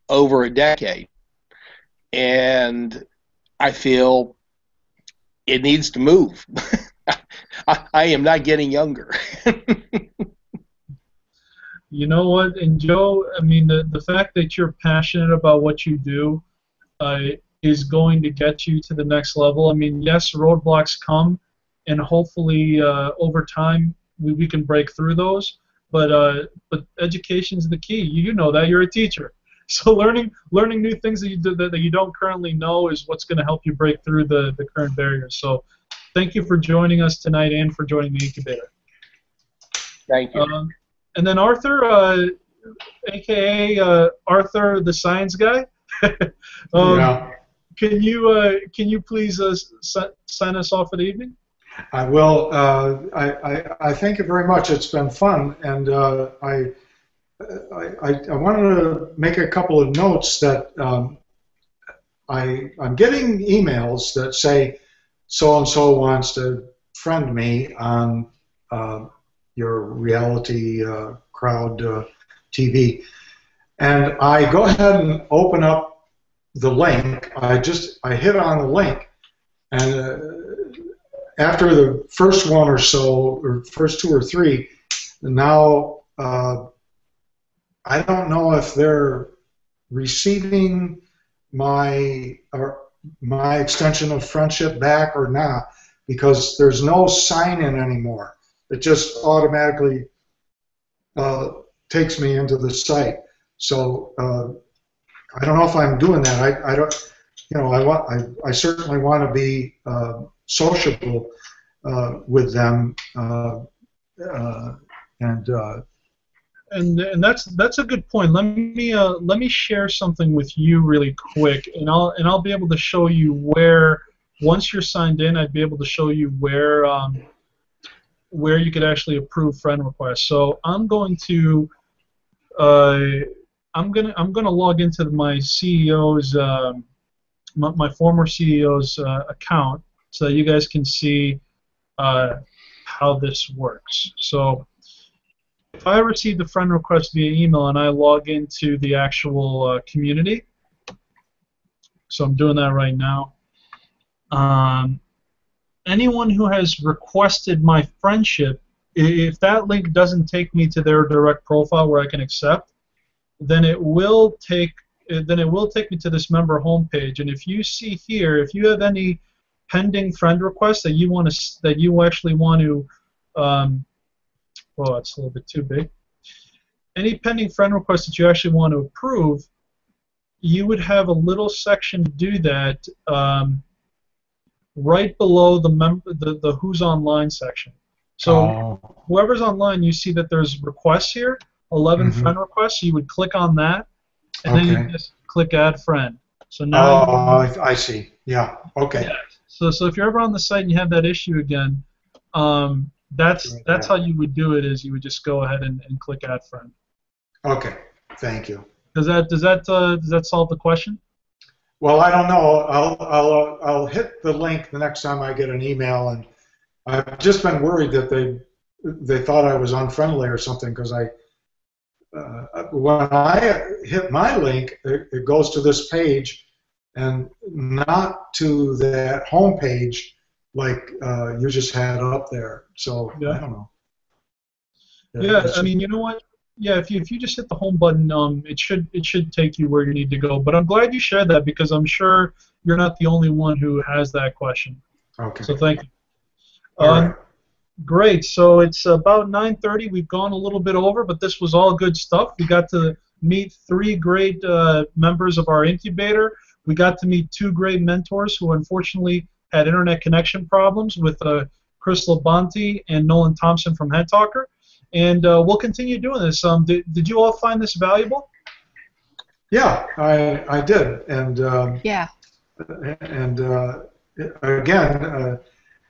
over a decade and I feel it needs to move. I, I, am not getting younger. you know what? And Joe, I mean, the, the fact that you're passionate about what you do uh, is going to get you to the next level. I mean, yes, roadblocks come, and hopefully uh, over time we, we can break through those. But uh, but education is the key. You know that. You're a teacher. so learning learning new things that you do, that, that you don't currently know is what's going to help you break through the, the current barriers. So thank you for joining us tonight and for joining the incubator. Thank you. Um, and then Arthur, uh, aka uh, Arthur the Science Guy. um, yeah. Can you uh, can you please uh, sign us off for the evening? I will. Uh, I, I, I thank you very much. It's been fun, and uh, I I, I, wanted to make a couple of notes that um, I, I'm getting emails that say so and so wants to friend me on uh, your reality uh, crowd uh, TV. And I go ahead and open up the link. I just I hit on the link, and uh, after the first one or so, or first two or three, now uh, I don't know if they're receiving my or my extension of friendship back or not because there's no sign in anymore. It just automatically uh, takes me into the site. So uh, I don't know if I'm doing that. I, I don't, you know, I want I, I certainly want to be uh, sociable uh, with them uh, uh, and and and that's that's a good point. Let me uh, let me share something with you really quick, and I'll and I'll be able to show you where once you're signed in, I'd be able to show you where um, where you could actually approve friend requests. So I'm going to uh, I'm gonna I'm gonna log into my CEO's um, my, my, former CEO's uh, account so that you guys can see uh, how this works. So if I receive the friend request via email and I log into the actual uh, community, so I'm doing that right now. Um, anyone who has requested my friendship, if that link doesn't take me to their direct profile where I can accept, then it will take uh, then it will take me to this member homepage. And if you see here, if you have any pending friend requests that you want to that you actually want to, um, oh, it's a little bit too big. Any pending friend requests that you actually want to approve, you would have a little section to do that um, right below the member the, the who's online section. So Oh, whoever's online, you see that there's requests here, 11 Mhm. friend requests. You would click on that, and then you just click add friend. So now, oh, I, I see. Yeah. Okay. Yeah. so so if you're ever on the site and you have that issue again, um, that's that's how you would do it. Is you would just go ahead and, and click add friend. Okay. Thank you. Does that does that uh, does that solve the question? Well, I don't know. I'll I'll I'll hit the link the next time I get an email, and I've just been worried that they they thought I was unfriendly or something because I uh, when I hit my link, it, it goes to this page, and not to that home page like uh, you just had up there. So Yeah. I don't know. Yeah, it's- I mean, you know what? Yeah, if you if you just hit the home button, um, it should it should take you where you need to go. But I'm glad you shared that because I'm sure you're not the only one who has that question. okay. So thank you. Um, right. Great. So it's about 9:30. We've gone a little bit over, but this was all good stuff. We got to meet three great uh, members of our incubator. We got to meet two great mentors who unfortunately had internet connection problems with uh, Chris Labonte and Nolan Thompson from Head Talker. And uh, we'll continue doing this. Um, did, did you all find this valuable? Yeah, I I did, and. Um, Yeah. and uh, again, uh,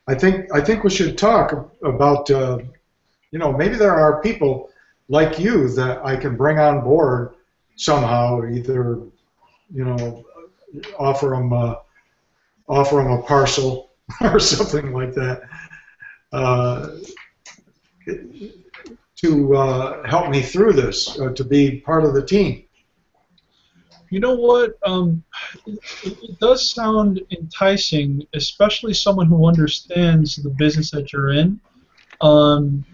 I think I think we should talk about uh, you know maybe there are people like you that I can bring on board somehow, either you know offer them uh, offer them a parcel or something like that uh, to uh, help me through this, uh, to be part of the team. You know what? Um, it, it does sound enticing, especially someone who understands the business that you're in. Um,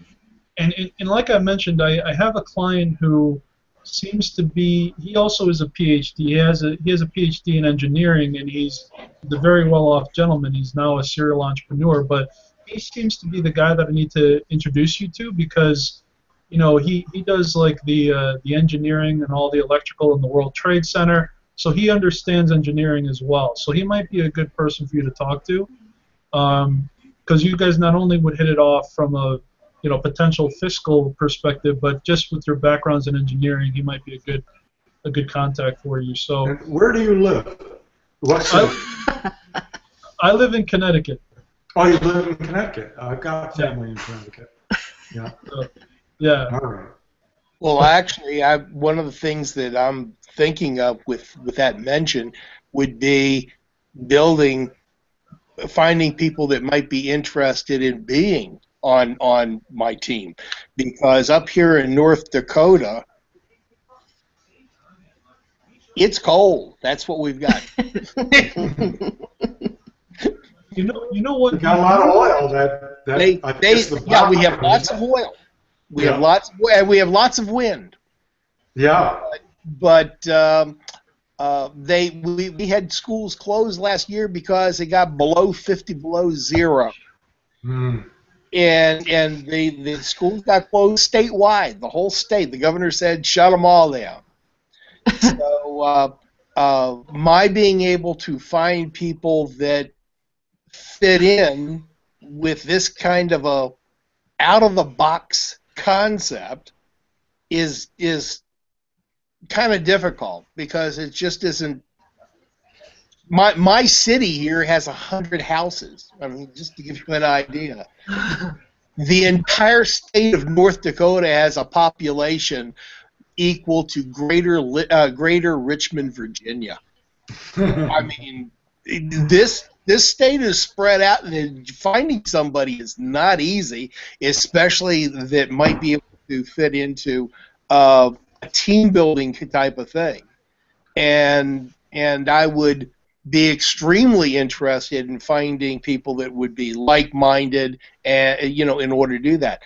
and, and, like I mentioned, I, I have a client who seems to be. He also is a PhD. He has a he has a PhD in engineering, and he's a very well-off gentleman. He's now a serial entrepreneur, but he seems to be the guy that I need to introduce you to because you know, he, he does like the uh, the engineering and all the electrical in the World Trade Center, so he understands engineering as well. So he might be a good person for you to talk to, because you guys not only would hit it off from a you know potential fiscal perspective, but just with your backgrounds in engineering, he might be a good a good contact for you. So And where do you live? What city? I live in Connecticut. Oh, you live in Connecticut. I've got family in Connecticut. Yeah. Yeah. All right. Well, actually, I, one of the things that I'm thinking of with, with that mention would be building, finding people that might be interested in being on on my team, because up here in North Dakota, it's cold. That's what we've got. You know you know what? We got a lot of oil. That that They, I they, the yeah, we have lots of oil. We Yeah. have lots, and we have lots of wind. Yeah. but um, uh, they we, we had schools closed last year because it got below 50 below zero Hmm. and and the the schools got closed statewide the whole state the governor said shut them all down so uh, uh, my being able to find people that fit in with this kind of a out of the box concept is is kind of difficult because it just isn't my my city here has a hundred houses. I mean, just to give you an idea, the entire state of North Dakota has a population equal to greater uh, greater Richmond, Virginia. I mean, this this state is spread out, and finding somebody is not easy, especially that might be able to fit into uh, a team building type of thing. And and I would be extremely interested in finding people that would be like minded, and you know, in order to do that.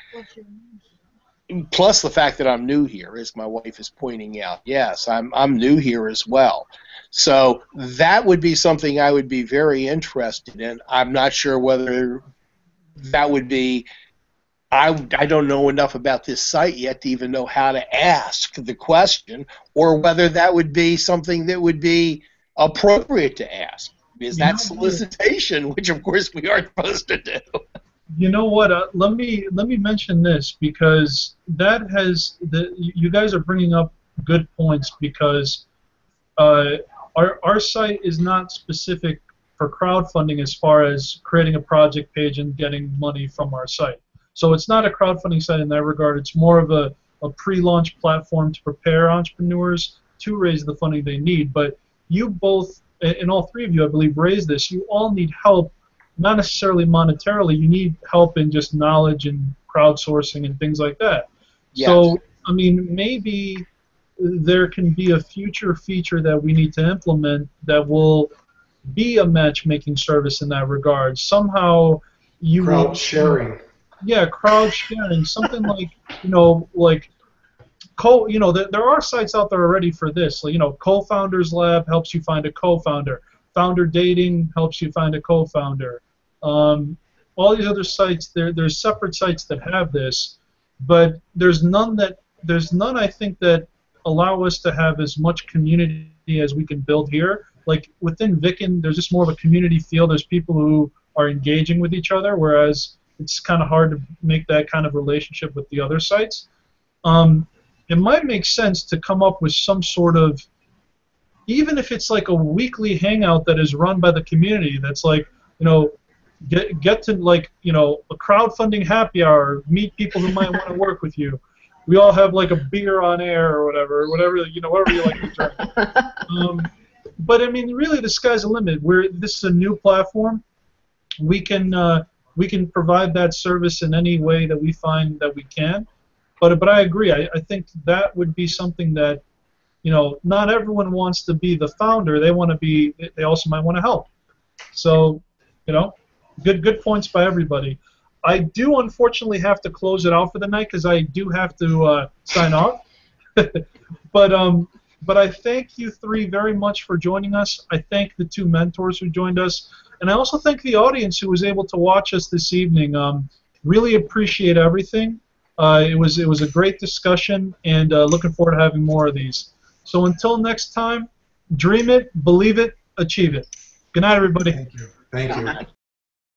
Plus the fact that I'm new here, as my wife is pointing out. Yes, I'm I'm new here as well. So that would be something I would be very interested in. I'm not sure whether that would be. I, I don't know enough about this site yet to even know how to ask the question, or whether that would be something that would be appropriate to ask. Is that solicitation, which of course we aren't supposed to do? You know what? Uh, let me let me mention this because that has the you guys are bringing up good points because uh, our our site is not specific for crowdfunding as far as creating a project page and getting money from our site. So it's not a crowdfunding site in that regard. It's more of a, a pre-launch platform to prepare entrepreneurs to raise the funding they need. But you both, and all three of you, I believe, raised this. You all need help not necessarily monetarily. You need help in just knowledge and crowdsourcing and things like that. So, I mean, maybe there can be a future feature that we need to implement that will be a matchmaking service in that regard. Somehow, you will- Crowd sharing. yeah, crowd sharing, something like you know, like co. You know, there, there are sites out there already for this. Like, you know, Co-founders Lab helps you find a co-founder. Founder Dating helps you find a co-founder. Um, all these other sites, there there's separate sites that have this, but there's none that there's none I think that allow us to have as much community as we can build here. Like within VICN, there's just more of a community feel. There's people who are engaging with each other, whereas it's kind of hard to make that kind of relationship with the other sites. Um, it might make sense to come up with some sort of, even if it's like a weekly hangout that is run by the community, that's like, you know, get get to like, you know, a crowdfunding happy hour, meet people who might want to work with you. We all have like a beer on air or whatever, whatever you know, whatever you like to drink. Um, but I mean, really, the sky's the limit. We're this is a new platform. We can uh, we can provide that service in any way that we find that we can. But but I agree. I, I think that would be something that you know not everyone wants to be the founder. They want to be. They also might want to help. So you know, good good points by everybody. I do unfortunately have to close it out for the night because I do have to uh, sign off. but um, but I thank you three very much for joining us. I thank the two mentors who joined us, and I also thank the audience who was able to watch us this evening. Um, really appreciate everything. Uh, it was it was a great discussion, and uh, looking forward to having more of these. So until next time, dream it, believe it, achieve it. Good night, everybody. Thank you. Thank you.